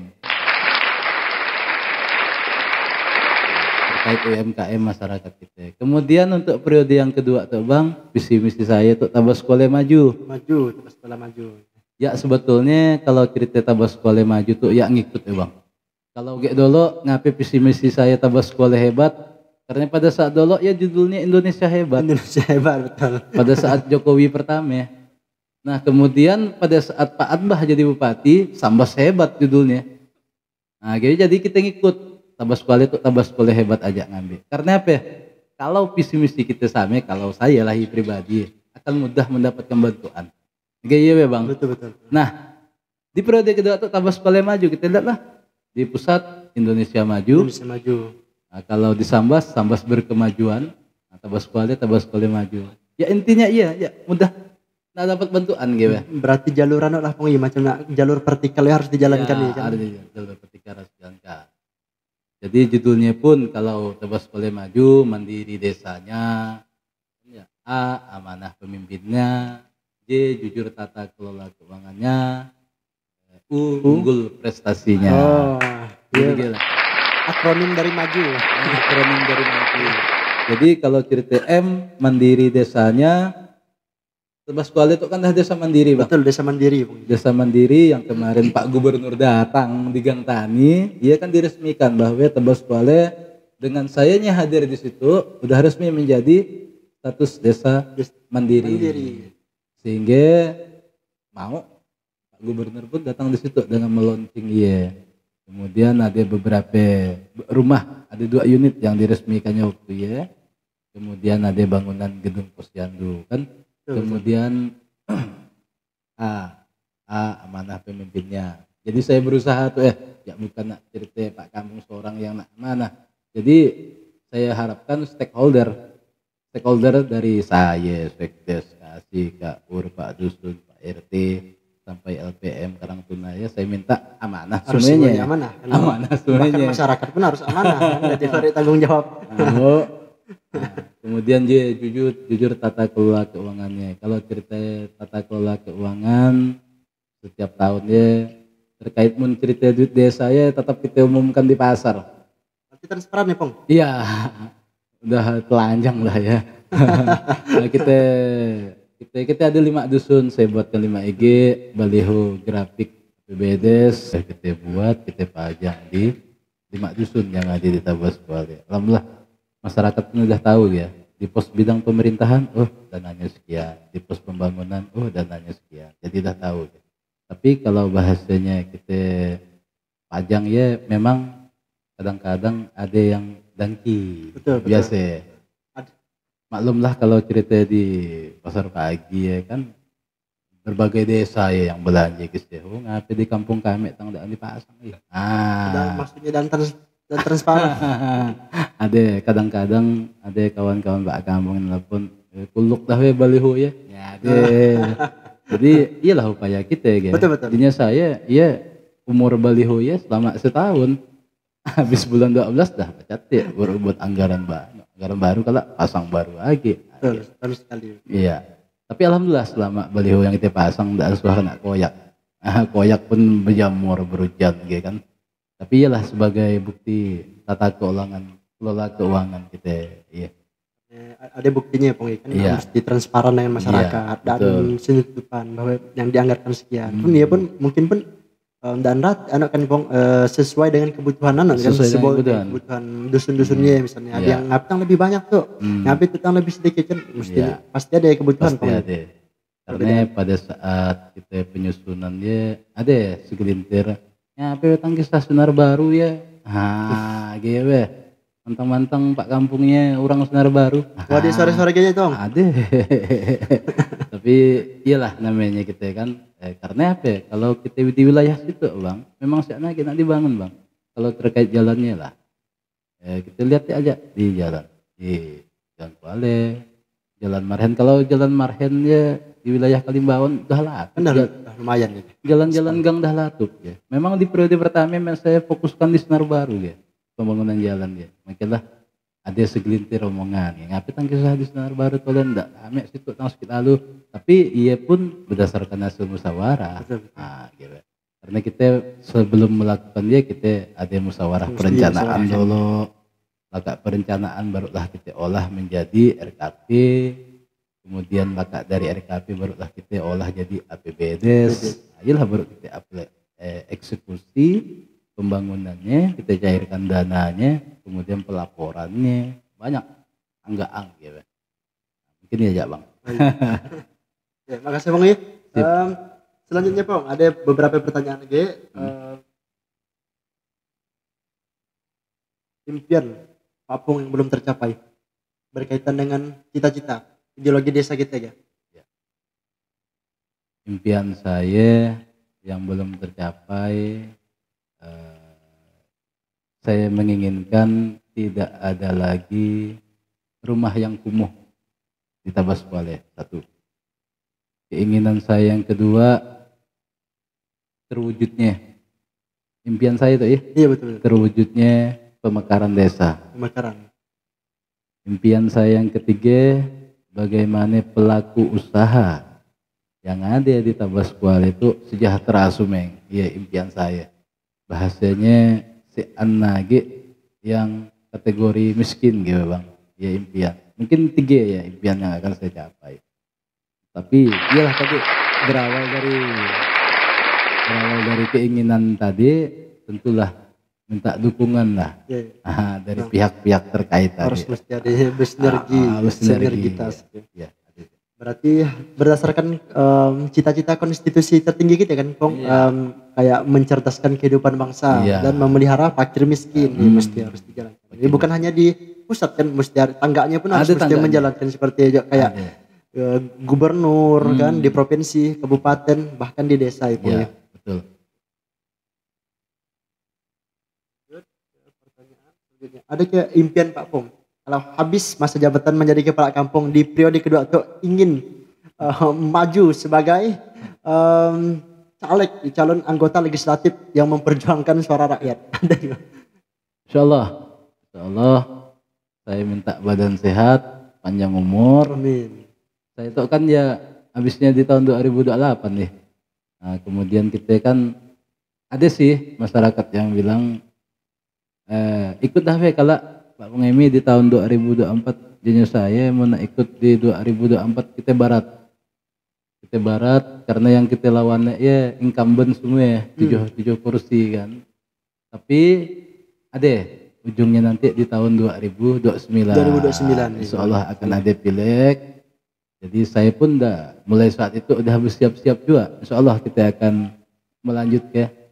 Terkait UMKM masyarakat kita. Kemudian untuk periode yang kedua tuh Bang, visi misi saya tuh tambah sekolah maju. maju coba sekolah maju Ya sebetulnya kalau cerita tabah sekolah maju tuh ya ngikut ya bang. Kalau kayak dulu ngapain visi misi saya tabah sekolah hebat, karena pada saat dulu ya judulnya Indonesia hebat. Indonesia hebat betul Pada saat Jokowi pertama. Nah kemudian pada saat Pak Atbah jadi bupati, Sambas hebat judulnya. Nah jadi jadi kita ngikut tabah sekolah itu tabah sekolah hebat aja ngambil. Karena apa? ya? Kalau visi misi kita sama, kalau saya lahir pribadi akan mudah mendapatkan bantuan. Oke iya ya bang. betul betul Nah, di periode kedua tuh tambah sekolah maju kita lihat lah di pusat Indonesia maju. Indonesia maju Nah, kalau di Sambas, Sambas berkemajuan. Nah, tambah sekolah, tambah sekolah maju. Ya intinya iya, ya mudah. Nah dapat bantuan gitu. berarti jalur anu lah pengi macam nak jalur vertikal ya harus dijalankan nih kan ada jalur ketika harus dijalankan. Jadi judulnya pun kalau tambah sekolah maju, mandiri desanya, ya, A amanah pemimpinnya, J jujur tata kelola keuangannya, U unggul prestasinya. oh iya gila. akronim dari maju akronim dari maju. Jadi kalau cerita M mandiri desanya, Tebas Kuala itu kan desa mandiri bang. betul desa mandiri Bang. Desa mandiri yang kemarin Pak Gubernur datang di Gang Tani, dia kan diresmikan bahwa Tebas Kuala dengan sayanya hadir di situ udah resmi menjadi status desa Des- mandiri. Mandiri. Sehingga mau Pak Gubernur pun datang di situ dengan meluncing iya. Kemudian ada beberapa rumah, ada dua unit yang diresmikannya waktu ya. Kemudian ada bangunan gedung posyandu kan. Kemudian A, A amanah pemimpinnya. Jadi saya berusaha tuh eh ya bukan nak cerita Pak Kampung seorang yang nak amanah. Jadi saya harapkan stakeholder stakeholder dari saya, Sekdes, Kasih, Kak Ur, Pak Dusun, Pak RT, sampai LPM Karangtuna ya saya minta amanah Harus semuanya semuanya amanah. amanah Bahkan semuanya masyarakat pun harus amanah. kan? Jadi tanggung jawab. Nah, kemudian dia jujur jujur tata kelola keuangannya. Kalau cerita tata kelola keuangan setiap tahun dia terkait mun cerita duit desa ya tetap kita umumkan di pasar. Berarti transparan ya, Pong? Iya, udah telanjang lah ya. nah, kita kita kita ada lima dusun, saya buatkan lima IG, baliho grafik BBDes, kita buat, kita pajang di lima dusun yang ada di Tabas Kuala. Alhamdulillah masyarakat pun udah tahu ya. Di pos bidang pemerintahan, oh dananya sekian. Di pos pembangunan, oh dananya sekian. Jadi udah tahu. Ya. Tapi kalau bahasanya kita pajang ya memang kadang-kadang ada yang dangki Betul, betul. biasa Ad- maklumlah kalau cerita di pasar pagi ya kan berbagai desa ya yang belanja guys ya oh ngapain di kampung kami tang daan dipasang ya ah maksudnya dan, trans, dan transparan. ada kadang-kadang ada kawan-kawan pak kampung yang telepon "Eh, kuluk dah we baliho ya. Ya ada jadi iyalah upaya kita ya. Betul, betul. Jadinya saya ya umur baliho ya selama setahun. Habis bulan 12 dah pecat ya baru buat anggaran baru anggaran baru kalau pasang baru lagi. Betul, betul sekali. iya. Tapi alhamdulillah selama baliho yang kita pasang tidak suara nak koyak. Koyak pun berjamur berhujan gitu kan tapi iyalah sebagai bukti tata keuangan kelola keuangan kita iya ada buktinya ya, Pong ya, kan Iya. mesti transparan dengan masyarakat dan betul. sentuhan bahwa yang dianggarkan sekian pun Hmm. dia pun mungkin pun eh, dan rat anak kan Pong eh, sesuai dengan kebutuhan anak kan Sesuai dengan sebuah kebutuhan. kebutuhan dusun-dusunnya misalnya ada Iya. yang ngapitang lebih banyak tuh Hmm. ngapit tutang lebih sedikit kan mesti Iya. pasti ada ya kebutuhan pasti Pong ada karena pada saat kita penyusunannya ada ya segelintir ya apa tangki stasiunar baru ya. Ah gitu ya mantang-mantang pak kampungnya orang senar baru. Wah dia sore-sore kayaknya dong ada tapi iyalah namanya kita kan eh, karena apa? Ya, kalau kita di wilayah situ bang memang sana kita dibangun bang. Kalau terkait jalannya lah. Eh, kita lihat aja di jalan. Di jalan Kuala jalan Marhen. Kalau jalan Marhen ya di wilayah Kalimbawan udah lah kan udah lumayan ya jalan-jalan gang dah latup ya. Memang di periode pertama memang saya fokuskan di Senar Baru ya, pembangunan jalan ya. Makanya ada segelintir omongan ya. Ngapain tang kisah di Senar Baru kalian enggak ame situ tahun sekitar lalu. Tapi ia pun berdasarkan hasil musyawarah. Betul. Nah, gitu. Karena kita sebelum melakukan dia kita ada musyawarah Mesti perencanaan dulu. Maka perencanaan barulah kita olah menjadi RKP kemudian maka dari RKP barulah kita olah jadi APBDes ayolah baru kita apply, eh, eksekusi pembangunannya kita cairkan dananya kemudian pelaporannya. Banyak. Anggaang gitu mungkin ya bang. Ya, makasih Bang ya. Em, selanjutnya Bang, ada beberapa pertanyaan lagi. Hmm. Em, impian Pung yang belum tercapai berkaitan dengan cita-cita ideologi desa kita ya. impian saya yang belum tercapai eh, saya menginginkan tidak ada lagi rumah yang kumuh di Tabas Kuala satu keinginan saya yang kedua terwujudnya impian saya itu ya Iya betul. betul. terwujudnya pemekaran desa Pemekaran. Impian saya yang ketiga, bagaimana pelaku usaha yang ada di Tabas Kuala itu sejahtera sumeng. Iya impian saya. Bahasanya si anage yang kategori miskin gitu bang. Iya impian. Mungkin tiga ya impian yang akan saya capai. Tapi iyalah tadi berawal dari berawal dari keinginan tadi tentulah minta dukungan lah Ya, ah, dari pihak-pihak terkait tadi. harus mesti ada bersinergi, Ah, sinergitas. ya. Ya. Berarti berdasarkan cita-cita konstitusi tertinggi kita kan, Pong, Iya. em, kayak mencerdaskan kehidupan bangsa Iya. dan memelihara fakir miskin ini Hmm. mesti harus dijalankan. Ini bukan hanya di pusat kan, mesti ada tangganya pun harus Ada mesti tangganya. menjalankan seperti kayak Ada. eh, gubernur Hmm. kan di provinsi, kabupaten, bahkan di desa itu Iya, ya. betul. Ada ke impian Pak Pong kalau habis masa jabatan menjadi kepala kampung di periode kedua itu ingin eh, maju sebagai em, caleg calon anggota legislatif yang memperjuangkan suara rakyat. Ada juga. Allah, Insya Allah saya minta badan sehat, panjang umur. Amin. Saya itu kan ya habisnya di tahun 2028 nih. Nah, kemudian kita kan ada sih masyarakat yang bilang eh, ikut dah kalau Pak Pengemi di tahun 2024 jenis saya mau ikut di 2024 kita barat. Kita barat karena yang kita lawannya ya incumbent semua ya, tujuh, tujuh kursi kan. Tapi ada ujungnya nanti di tahun 2029. 2029, Insya Allah akan ada pileg. Jadi saya pun dah mulai saat itu udah bersiap-siap juga. Insya Allah kita akan melanjut ke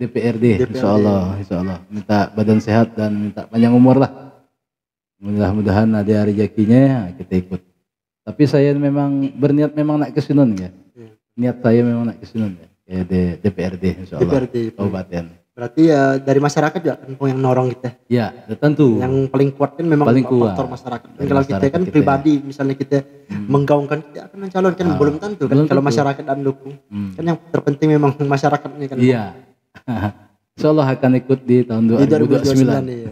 DPRD. DPRD. Insya Allah, Insya Allah. Minta badan sehat dan minta panjang umur lah. Mudah-mudahan ada rezekinya kita ikut. Tapi saya memang berniat memang nak ke Sinun ya. Iya. Niat saya memang nak ke Sinun ya. Ke D- DPRD Insya Allah. DPRD. Kabupaten. Berarti ya dari masyarakat juga kan yang norong kita. Ya, tentu. Yang paling kuat kan memang Paling kuat. faktor masyarakat. Dari kalau kita masyarakat kan kita pribadi misalnya kita Hmm. menggaungkan kita akan mencalonkan Ah, belum tentu kan belum kalau tentu. masyarakat dan dukung. Hmm. Kan yang terpenting memang masyarakatnya kan. Iya. Insya Allah akan ikut di tahun Di 2029. 2029 iya.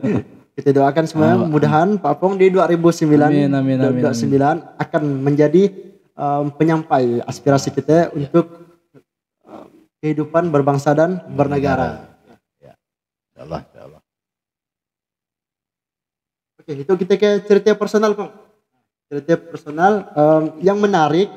Kita doakan semuanya mudahan Pak Pong di 2009 Amin, amin, amin, 2029 akan menjadi um, penyampai aspirasi kita untuk um, kehidupan berbangsa dan bernegara. Ya. Insya Allah, insya Allah. Oke, itu kita ke cerita personal, Pak. Cerita personal um, yang menarik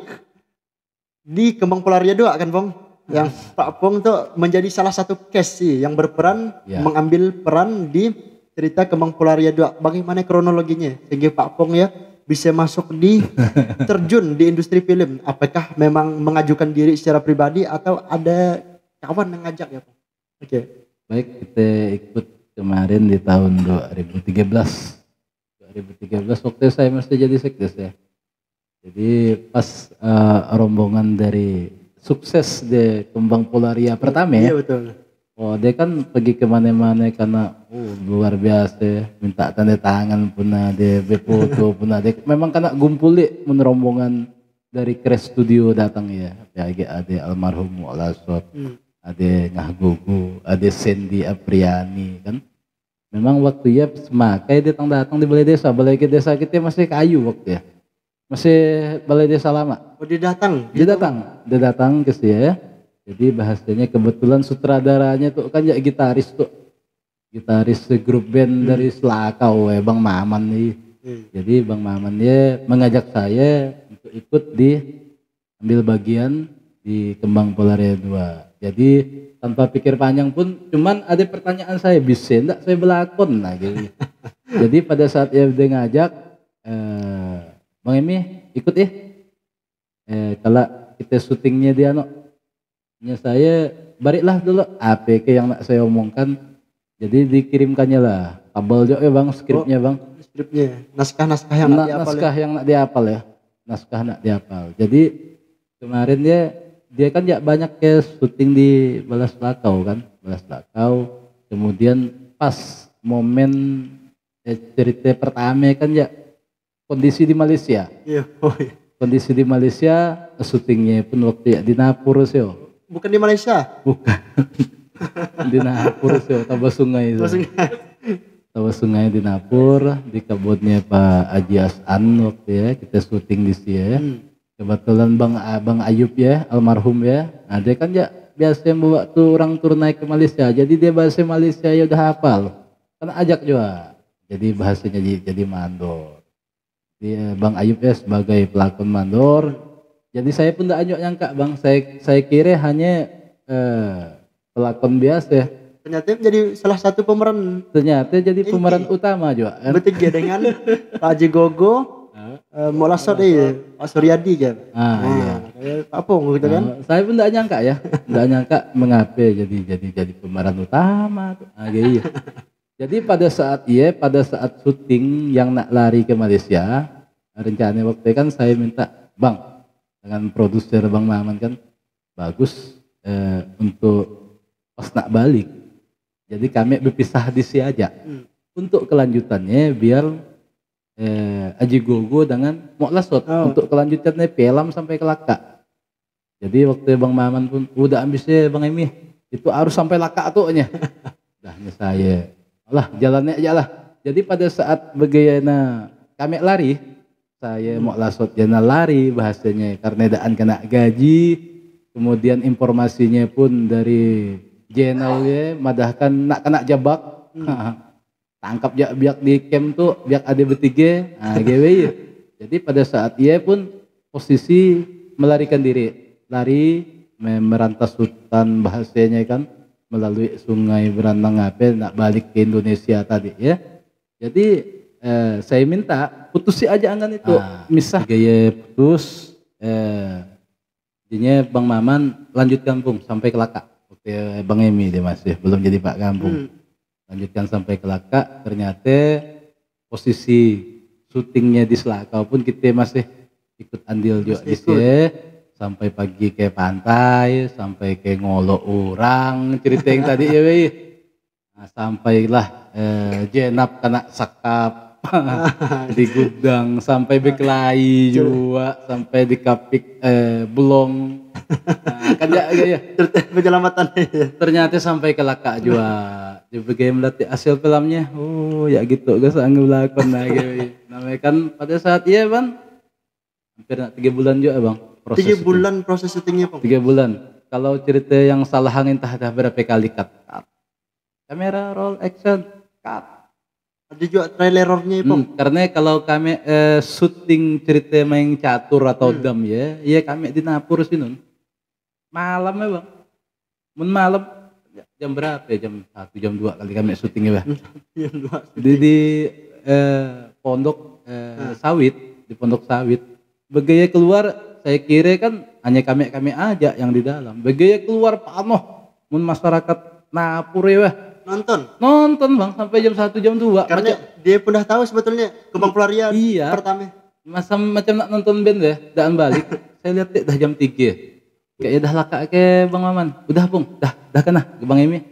di Kembang Polaria 2 kan, Bang? Yang Pak Pong tuh menjadi salah satu case sih yang berperan Ya. mengambil peran di cerita Kembang Polaria 2. Bagaimana kronologinya sehingga Pak Pong ya bisa masuk di terjun di industri film? Apakah memang mengajukan diri secara pribadi atau ada kawan yang ngajak ya, Pak? Oke. Baik, kita ikut kemarin di tahun 2013. 2013 waktu itu saya masih jadi sekdes ya. Jadi pas eh, rombongan dari sukses di Kembang Polaria pertama ya. Iya betul. Oh dia kan pergi ke mana-mana karena oh, luar biasa ya. minta tanda tangan pun ada, foto pun ada. Memang karena gumpuli mun rombongan dari Crash Studio datang ya. Ya ada almarhum Mu'alasot, Hmm. ada Ngah Gugu, ada Sandy Apriani kan. Memang waktu ya semakai datang datang di balai desa, balai ke desa kita masih kayu waktu ya. Masih balai desa lama. Oh dia datang. Dia datang, dia datang ke sini ya. Jadi bahasanya kebetulan sutradaranya tuh kan ya gitaris tuh. Gitaris grup band dari Selakau ya, Bang Maman nih. Hmm. Jadi Bang Maman dia mengajak saya untuk ikut di ambil bagian di Kembang Polaria 2. Jadi tanpa pikir panjang pun cuman ada pertanyaan saya bisa enggak saya belakon nah gitu. Jadi pada saat dia dia ngajak eh, Bang Emi ikut ya. Eh kalau kita syutingnya dia no. Nya saya baliklah dulu. APK yang nak saya omongkan? Jadi dikirimkannya lah. Kabel juga ya bang skripnya bang. Skripnya, naskah-naskah yang Na- nanti apa naskah yang nak dihafal ya. Naskah nak dihafal jadi kemarin dia dia kan ya banyak ke syuting di Balas Lakau kan. Balas Lakau kemudian pas momen eh, cerita pertama kan ya kondisi di Malaysia. Iya. Oh, iya. Kondisi di Malaysia syutingnya pun waktu ya di Napur sih oh. Bukan di Malaysia. bukan. Di Napur sih oh, Tabah Sungai itu Langsung Tabah Sungai di Napur di kebunnya Pak Aji Asan waktu ya kita syuting di sini ya. Hmm. kebetulan Bang Bang Ayub ya almarhum ya. Nah, dia kan ya biasa bawa tuh orang tur naik ke Malaysia. Jadi dia bahasa Malaysia ya udah hafal. Kan ajak juga. Jadi bahasanya jadi, jadi mandor dia Bang Ayub ya sebagai pelakon mandor jadi saya pun tidak anyok nyangka Bang saya saya kira hanya eh, pelakon biasa ya Ternyata menjadi salah satu pemeran ternyata jadi pemeran utama juga kan bertiga dengan Pak Haji Gogo, eh, mau lasot deh Pak Suryadi kan. Ah, Nah, iya. Pong gitu kan. Nah, saya pun tidak nyangka ya, tidak nyangka mengapa jadi jadi jadi pemeran utama. Ah, iya. Jadi pada saat iya, pada saat syuting yang nak lari ke Malaysia, rencana waktu itu kan saya minta, bang, dengan produser bang Maman kan, bagus eh, untuk pas nak balik. Jadi kami berpisah di sini aja. Hmm. Untuk kelanjutannya biar eh, Aji Gogo dengan Mok Lasot Oh. untuk kelanjutannya film sampai ke Laka. Jadi waktu Bang Maman pun udah ambisnya Bang Emi itu harus sampai Laka tuh nya. Dahnya saya, lah jalannya aja lah. Jadi pada saat bagaimana kami lari, saya mau lasot jana lari bahasanya karena daan kena gaji, kemudian informasinya pun dari channelnya madahkan nak kena jabak, tangkap jak biak di camp tuh biak ada bertiga, nah GW ya. Jadi pada saat ia pun posisi melarikan diri, lari me- merantas hutan bahasanya kan melalui sungai berantang apa nak balik ke Indonesia tadi ya. Jadi eh, saya minta putusi aja anggan itu. Misah gaya putus eh jadinya Bang Maman lanjut kampung sampai ke Laka. Oke, Bang Emi dia masih belum jadi Pak Kampung. Hmm. Lanjutkan sampai ke Laka, ternyata posisi syutingnya di Selakau pun kita masih ikut andil juga di sini sampai pagi ke pantai, sampai ke ngolo orang cerita yang tadi ya weh. Nah, sampailah eh, jenap kena sakap. Di gudang sampai berkelahi juga sampai di kapik eh, belong nah, kan ya, ya, ya. Cerita penyelamatan ternyata sampai ke laka juga. Di bagian melatih hasil filmnya oh ya gitu gak sanggup lakon lagi namanya kan pada saat iya bang. Hampir nak tiga bulan juga bang proses tiga itu. bulan proses syutingnya Pong. tiga bulan kalau cerita yang salah angin entah dah berapa kali cut, cut. kamera roll action cut Ada juga trailernya Pong. Hmm, karena kalau kami eh, syuting cerita main catur atau Hmm. dam ya, iya kami di Napur sih nun. Malam ya bang, mun malam jam berapa ya? Jam satu jam dua kali kami syutingnya bang. Yang dua. Di, di eh, pondok eh, sawit, di pondok sawit. Begaya keluar, saya kira kan hanya kami kami aja yang di dalam. Begaya keluar panoh, mun masyarakat Napur ya bang. Nonton. Nonton bang sampai jam satu jam dua. Karena dia pun dah tahu sebetulnya kembang pelarian Iya. pertama. masa macam nak nonton band deh daan balik saya lihat dah jam 3 kayak dah laka ke Bang Maman udah Bung dah dah kena ke Bang Emi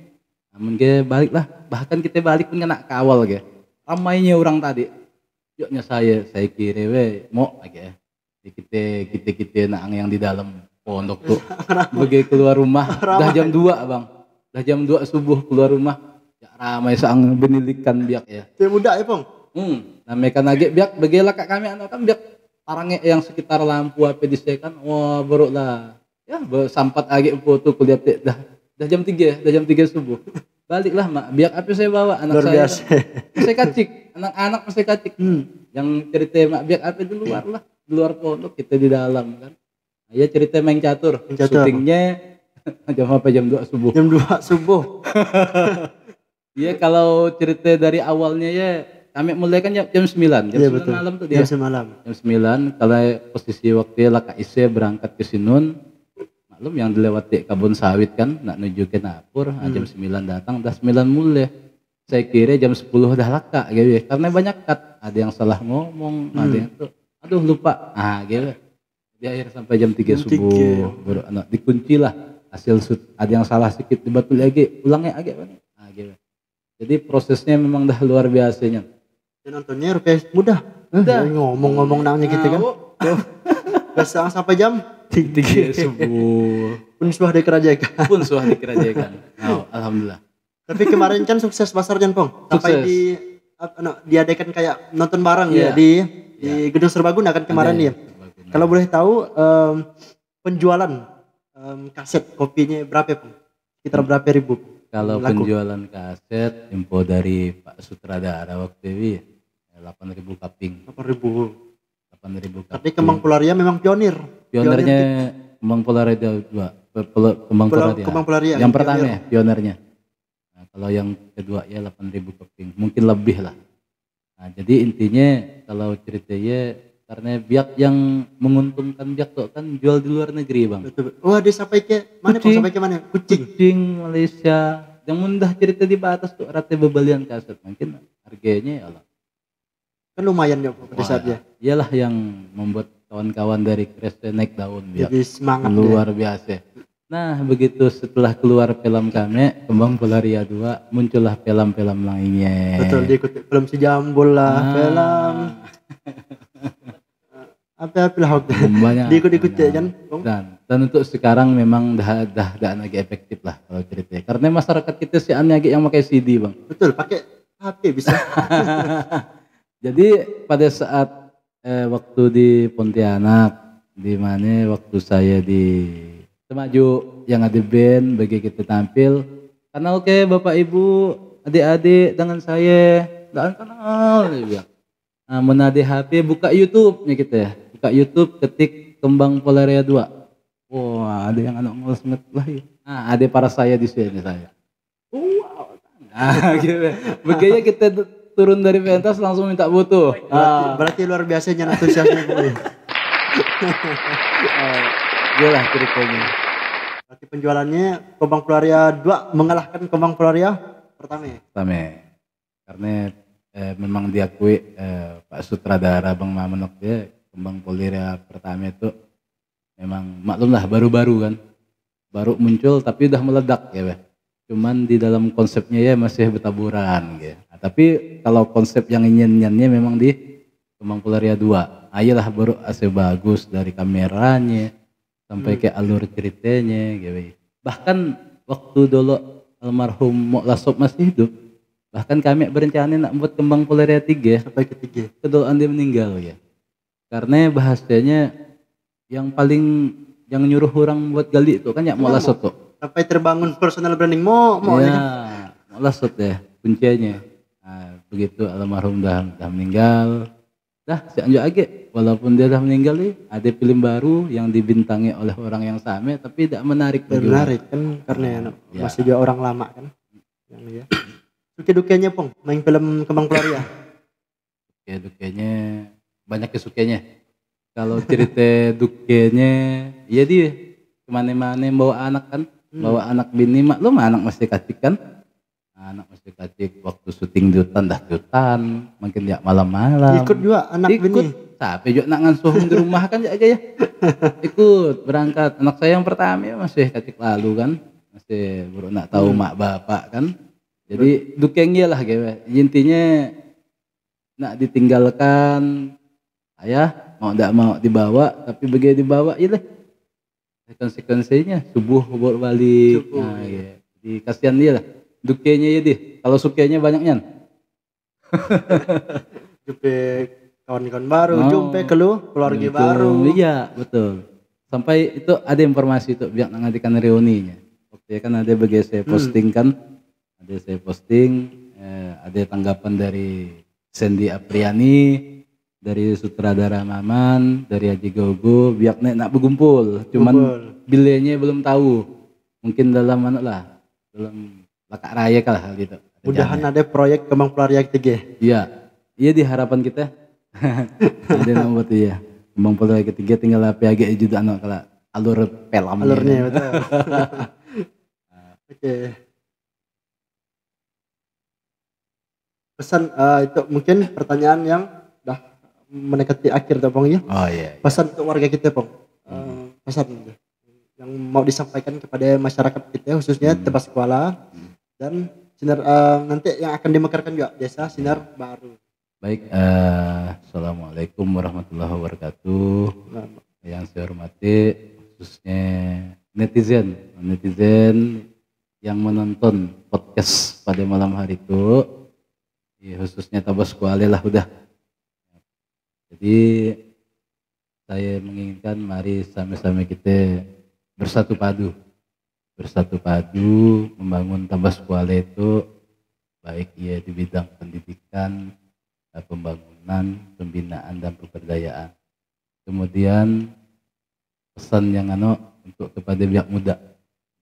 namun ke balik lah bahkan kita balik pun kena kawal ke ramainya orang tadi yuknya saya saya kira we mau lagi ya Jadi kita kita kita nak yang di dalam. Pondok tuh bagi keluar rumah. Dah jam 2 bang. Dah jam 2 subuh keluar rumah. Ya ramai sang benilikan biak ya. Dia muda ya Pong. Hmm, nah mereka nage biak. Bagilah kak kami anak kan biak. Parangnya yang sekitar lampu apa kan wah baru lah. Ya sampat age foto kuliah teh, dah. Dah jam 3 dah jam 3 subuh. Baliklah mak. Biak apa saya bawa anak Luar saya. biasa. masih kacik. Anak-anak masih kacik. Hmm. yang cerita mak biak apa di luar lah di luar pondok kita di dalam kan? Ya cerita main catur. Main catur. syutingnya jam apa? Jam 2 subuh. Jam 2 subuh. Iya kalau cerita dari awalnya ya kami mulai kan jam, jam 9 jam Iya 9 betul. malam tuh dia. Jam semalam. jam 9 kalau posisi waktu lah Kak Ise berangkat ke Sinun. Maklum yang dilewati kabun sawit kan nak menuju ke Napur nah, jam 9 datang udah 9 mulai. Saya kira jam 10 udah laka gitu ya. Karena banyak kat ada yang salah ngomong ada yang tuh aduh lupa ah gitu di akhir sampai jam 3 Jam subuh tiga. baru anak dikunci lah hasil sud ada yang salah sedikit dibatul lagi ulangnya agak ah gitu jadi prosesnya memang dah luar biasanya Dan nontonnya rupiah mudah. Mudah. Ngomong-ngomong nanya gitu kan. Biasa sampai jam tiga subuh pun sudah dikerjakan. pun sudah dikerjakan. Nah, alhamdulillah. Tapi kemarin kan sukses pasarnya Pong. Sampai di apa, no, diadakan kayak nonton bareng Iya. ya di di Gedung Serbaguna kan kemarin Ada ya. Kalau boleh tahu em, penjualan em, kaset kopinya berapa Pong? Sekitar berapa ribu? Kalau Laku. penjualan kaset info dari Pak Sutradara waktu itu ya, 8.000 kaping, 8 ribu. 8.000 kaping. Tapi Kembang Polaria memang pionir. pionernya Kembang Polaria dua, Pulau- Polaria. Kembang Polaria. Yang pertama ya, pionernya. Nah, kalau yang kedua ya 8.000 keping, mungkin lebih lah. Nah, jadi intinya kalau ceritanya karena biak yang menguntungkan biak tuh kan jual di luar negeri bang Betul. Wah, dia sampai ke mana? Kucing. Sampai ke mana? Kucing. kucing Malaysia yang mudah cerita di batas tuh rata bebalian kaset mungkin harganya ya Allah Kan lumayan ya pada saatnya. iyalah yang membuat kawan-kawan dari Kristen naik daun biak Jadi semangat dia. luar biasa nah begitu setelah keluar film kami Kembang Polaria 2 muncullah film-film lainnya Betul, diikuti film si Jambul lah, Ah. film apa-apa lah waktu. banyak Diikut-ikut ya banyak. kan, Bang? dan dan untuk sekarang memang dah dah dah lagi efektif lah kalau ceritanya karena masyarakat kita sih aneh yang pakai CD bang Betul, pakai HP bisa. jadi pada saat eh, waktu di Pontianak di mana waktu saya di Semaju yang ada band bagi kita tampil. Kenal ke bapak ibu adik-adik dengan saya? Dan kenal dia bilang. Nah, menadi HP buka YouTube nya kita ya. Buka YouTube ketik kembang Polaria 2 wah ada yang anak nget lah ya. nah ada para saya di sini saya. Wow nah gitu kita tu- turun dari pentas langsung minta foto. Berarti, ah berarti luar biasanya antusiasnya Bang, ya. dia lah ceritanya Berarti penjualannya Kembang Polaria 2 mengalahkan Kembang Polaria pertama ya. Tame. Karena eh, memang diakui eh, Pak Sutradara Bang Mamenok dia kembang Polira pertama itu memang maklum lah baru-baru kan. Baru muncul tapi udah meledak ya Beh. Cuman di dalam konsepnya ya masih bertaburan gitu. Nah, tapi kalau konsep yang nyanyiannya memang di Kembang Polaria 2. Ayolah baru AC bagus dari kameranya sampai ke alur ceritanya gitu. Bahkan waktu dulu almarhum Mok Lasop masih hidup, bahkan kami berencana nak buat Kembang Polaria 3 Sampai ketiga. kedolaan dia meninggal ya. Karena bahasanya yang paling yang nyuruh orang buat gali itu kan ya Mok Lasop tuh. Sampai terbangun personal branding mau mau ya, ya. Mok Lasop ya kuncinya. Nah, begitu almarhum dah, dah meninggal, dah si Anjo Age. Walaupun dia dah meninggal nih ada film baru yang dibintangi oleh orang yang sama tapi tidak menarik menarik kan karena ya, Ya. masih juga orang lama kan. Yang ya. Suka dukanya pong? Main film Kembang Polaria. ya dukanya. Banyak kesukanya. Kalau cerita dukanya ya dia. Ke mana-mana bawa anak kan. Bawa anak bini maklum anak masih kacik kan anak masih kacik waktu syuting di hutan dah di hutan makin dia malam-malam. Ikut juga anak ikut. bini. tapi juga nak ngasuh di rumah kan aja ya ikut berangkat. Anak saya yang pertama ya masih kacik lalu kan. Masih baru nak tahu mak bapak kan. Jadi dukengnya lah gitu intinya nak ditinggalkan ayah mau tidak mau dibawa tapi begitu dibawa ya lah. Konsekuensinya subuh bolak balik. Subuh, nah, iya. jadi kasihan dia lah dukenya ya dia kalau sukanya banyaknya Jumpa kawan-kawan baru, Oh. jumpa kelu keluarga Gitu. baru. Iya, betul. Sampai itu ada informasi itu biar ngadikan reuninya. Itu kan ada bagi saya Hmm. posting kan, ada saya posting, eh, ada tanggapan dari Sandy Apriani, dari sutradara Maman, dari Haji Gogo, biar nek nak berkumpul. Cuman bilenya belum tahu. Mungkin dalam mana lah, dalam lakak raya kalah hal itu. Mudahan ada proyek Kembang Polaria ketiga. Iya, iya di harapan kita. Ada nama buat iya. Kembang Polda ketiga tinggal apa agak juga anak kalau alur pelamnya. Alurnya betul. Oke. Pesan eh, itu mungkin pertanyaan yang dah mendekati akhir tuh Pong ya. Oh iya. Pesan untuk warga kita Pong. Eh, pesan yang mau disampaikan kepada masyarakat kita khususnya Hmm. Tebas Kuala dan sinar eh, nanti yang akan dimekarkan juga desa sinar baru. Baik, eh, assalamualaikum warahmatullahi wabarakatuh. Yang saya hormati khususnya netizen, netizen yang menonton podcast pada malam hari itu, ya, khususnya Tabas Kuala lah udah. Jadi saya menginginkan mari sama-sama kita bersatu padu, bersatu padu membangun Tabas Kuala itu baik ya di bidang pendidikan, eh, pembangunan, pembinaan dan pemberdayaan. Kemudian pesan yang anu untuk kepada pihak muda,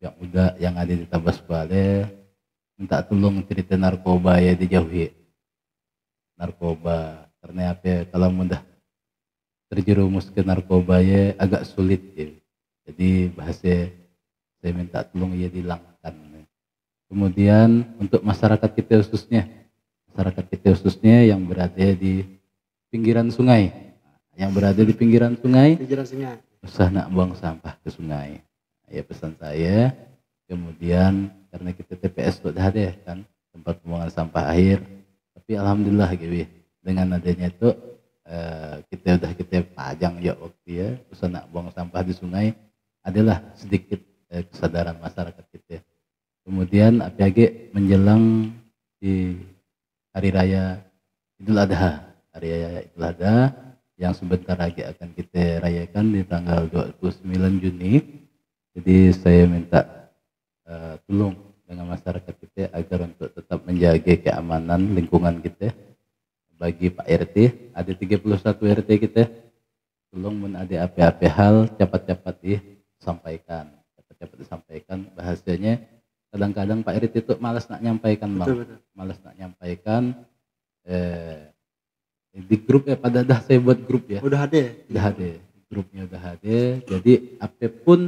pihak muda yang ada di Tabas Kuala minta tolong cerita narkoba ya dijauhi. Narkoba karena apa kalau mudah terjerumus ke narkoba ya agak sulit ya. Jadi bahasa saya minta tolong ia dilangkan. Kemudian untuk masyarakat kita khususnya, masyarakat kita khususnya yang berada di pinggiran sungai, yang berada di pinggiran sungai, Pinggiran sungai. usah nak buang sampah ke sungai. Ya pesan saya. Kemudian karena kita TPS sudah ada kan tempat pembuangan sampah air. Tapi alhamdulillah gitu dengan adanya itu eh, kita udah kita pajang ya waktu ya usah nak buang sampah di sungai adalah sedikit eh, kesadaran masyarakat kita. Kemudian APAG menjelang di hari raya Idul Adha, hari raya Idul Adha yang sebentar lagi akan kita rayakan di tanggal 29 Juni. Jadi saya minta eh, tolong dengan masyarakat kita agar untuk tetap menjaga keamanan lingkungan kita. Bagi Pak RT, ada 31 RT kita, tolong mun ada apa-apa hal cepat-cepat disampaikan. Cepat-cepat disampaikan bahasanya kadang-kadang Pak RT itu malas nak nyampaikan bang Betul betul. malas nak nyampaikan eh, di grup ya pada dah saya buat grup ya Udah ada. ya? udah ada grupnya udah ada jadi apa pun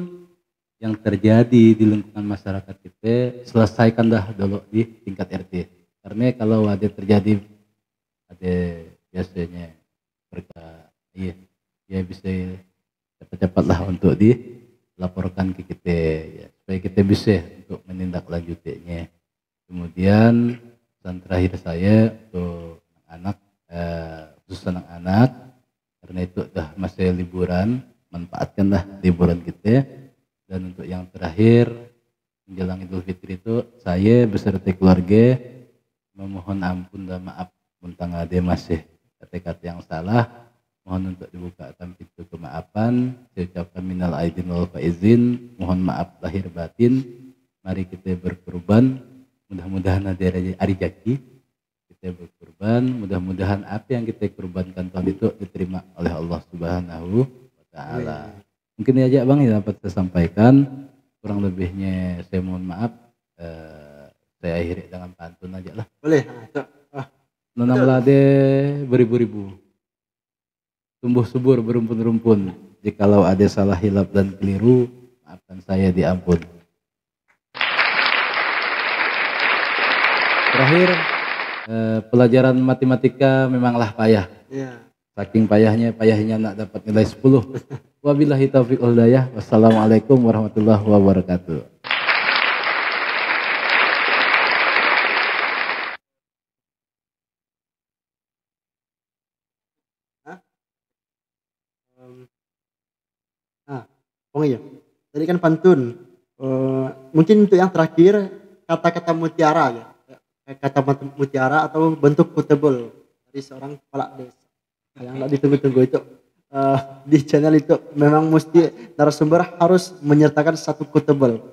yang terjadi di lingkungan masyarakat kita selesaikan dah dulu di tingkat RT karena kalau ada terjadi ada biasanya mereka iya ya bisa cepat-cepat lah untuk dilaporkan ke kita ya supaya kita bisa untuk menindaklanjutinya. Kemudian pesan terakhir saya untuk anak eh, khusus anak-anak karena itu dah masa liburan manfaatkanlah liburan kita. Dan untuk yang terakhir menjelang Idul Fitri itu saya beserta keluarga memohon ampun dan maaf tentang ada masih kata-kata yang salah mohon untuk dibukakan pintu kemaafan saya ucapkan minal aidin wal faizin mohon maaf lahir batin mari kita berkorban mudah-mudahan ada jaki kita berkorban mudah-mudahan apa yang kita korbankan tahun itu diterima oleh Allah Subhanahu wa taala. Mungkin ini aja Bang yang dapat saya sampaikan. Kurang lebihnya saya mohon maaf. Eh, saya akhiri dengan pantun aja lah. Boleh. Ah, Nanam lade beribu-ribu. Tumbuh subur berumpun-rumpun. Jikalau ada salah hilap dan keliru, maafkan saya diampun. Terakhir, eh, pelajaran matematika memanglah payah. Iya. Saking payahnya, payahnya nak dapat nilai 10. Wabillahi taufiq wal. Wassalamualaikum warahmatullahi wabarakatuh. Nah, oh iya. Tadi kan pantun. Eh, mungkin untuk yang terakhir kata-kata mutiara ya. Kata mat- mutiara atau bentuk quotable dari seorang kepala desa. Yang nggak ditunggu-tunggu itu eh, di channel itu memang mesti narasumber harus menyertakan satu quotable.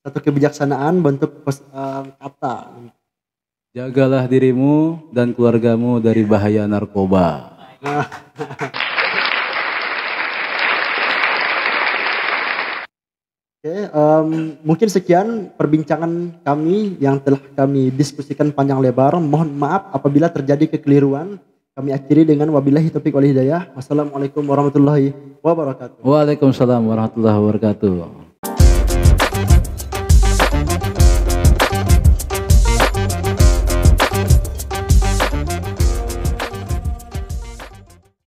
Satu kebijaksanaan bentuk pos- eh, kata. Jagalah dirimu dan keluargamu dari bahaya narkoba. Oke, em, mungkin sekian perbincangan kami yang telah kami diskusikan panjang lebar. Mohon maaf apabila terjadi kekeliruan. Kami akhiri dengan wabillahi taufiq wal hidayah. Wassalamualaikum warahmatullahi wabarakatuh. Waalaikumsalam warahmatullahi wabarakatuh.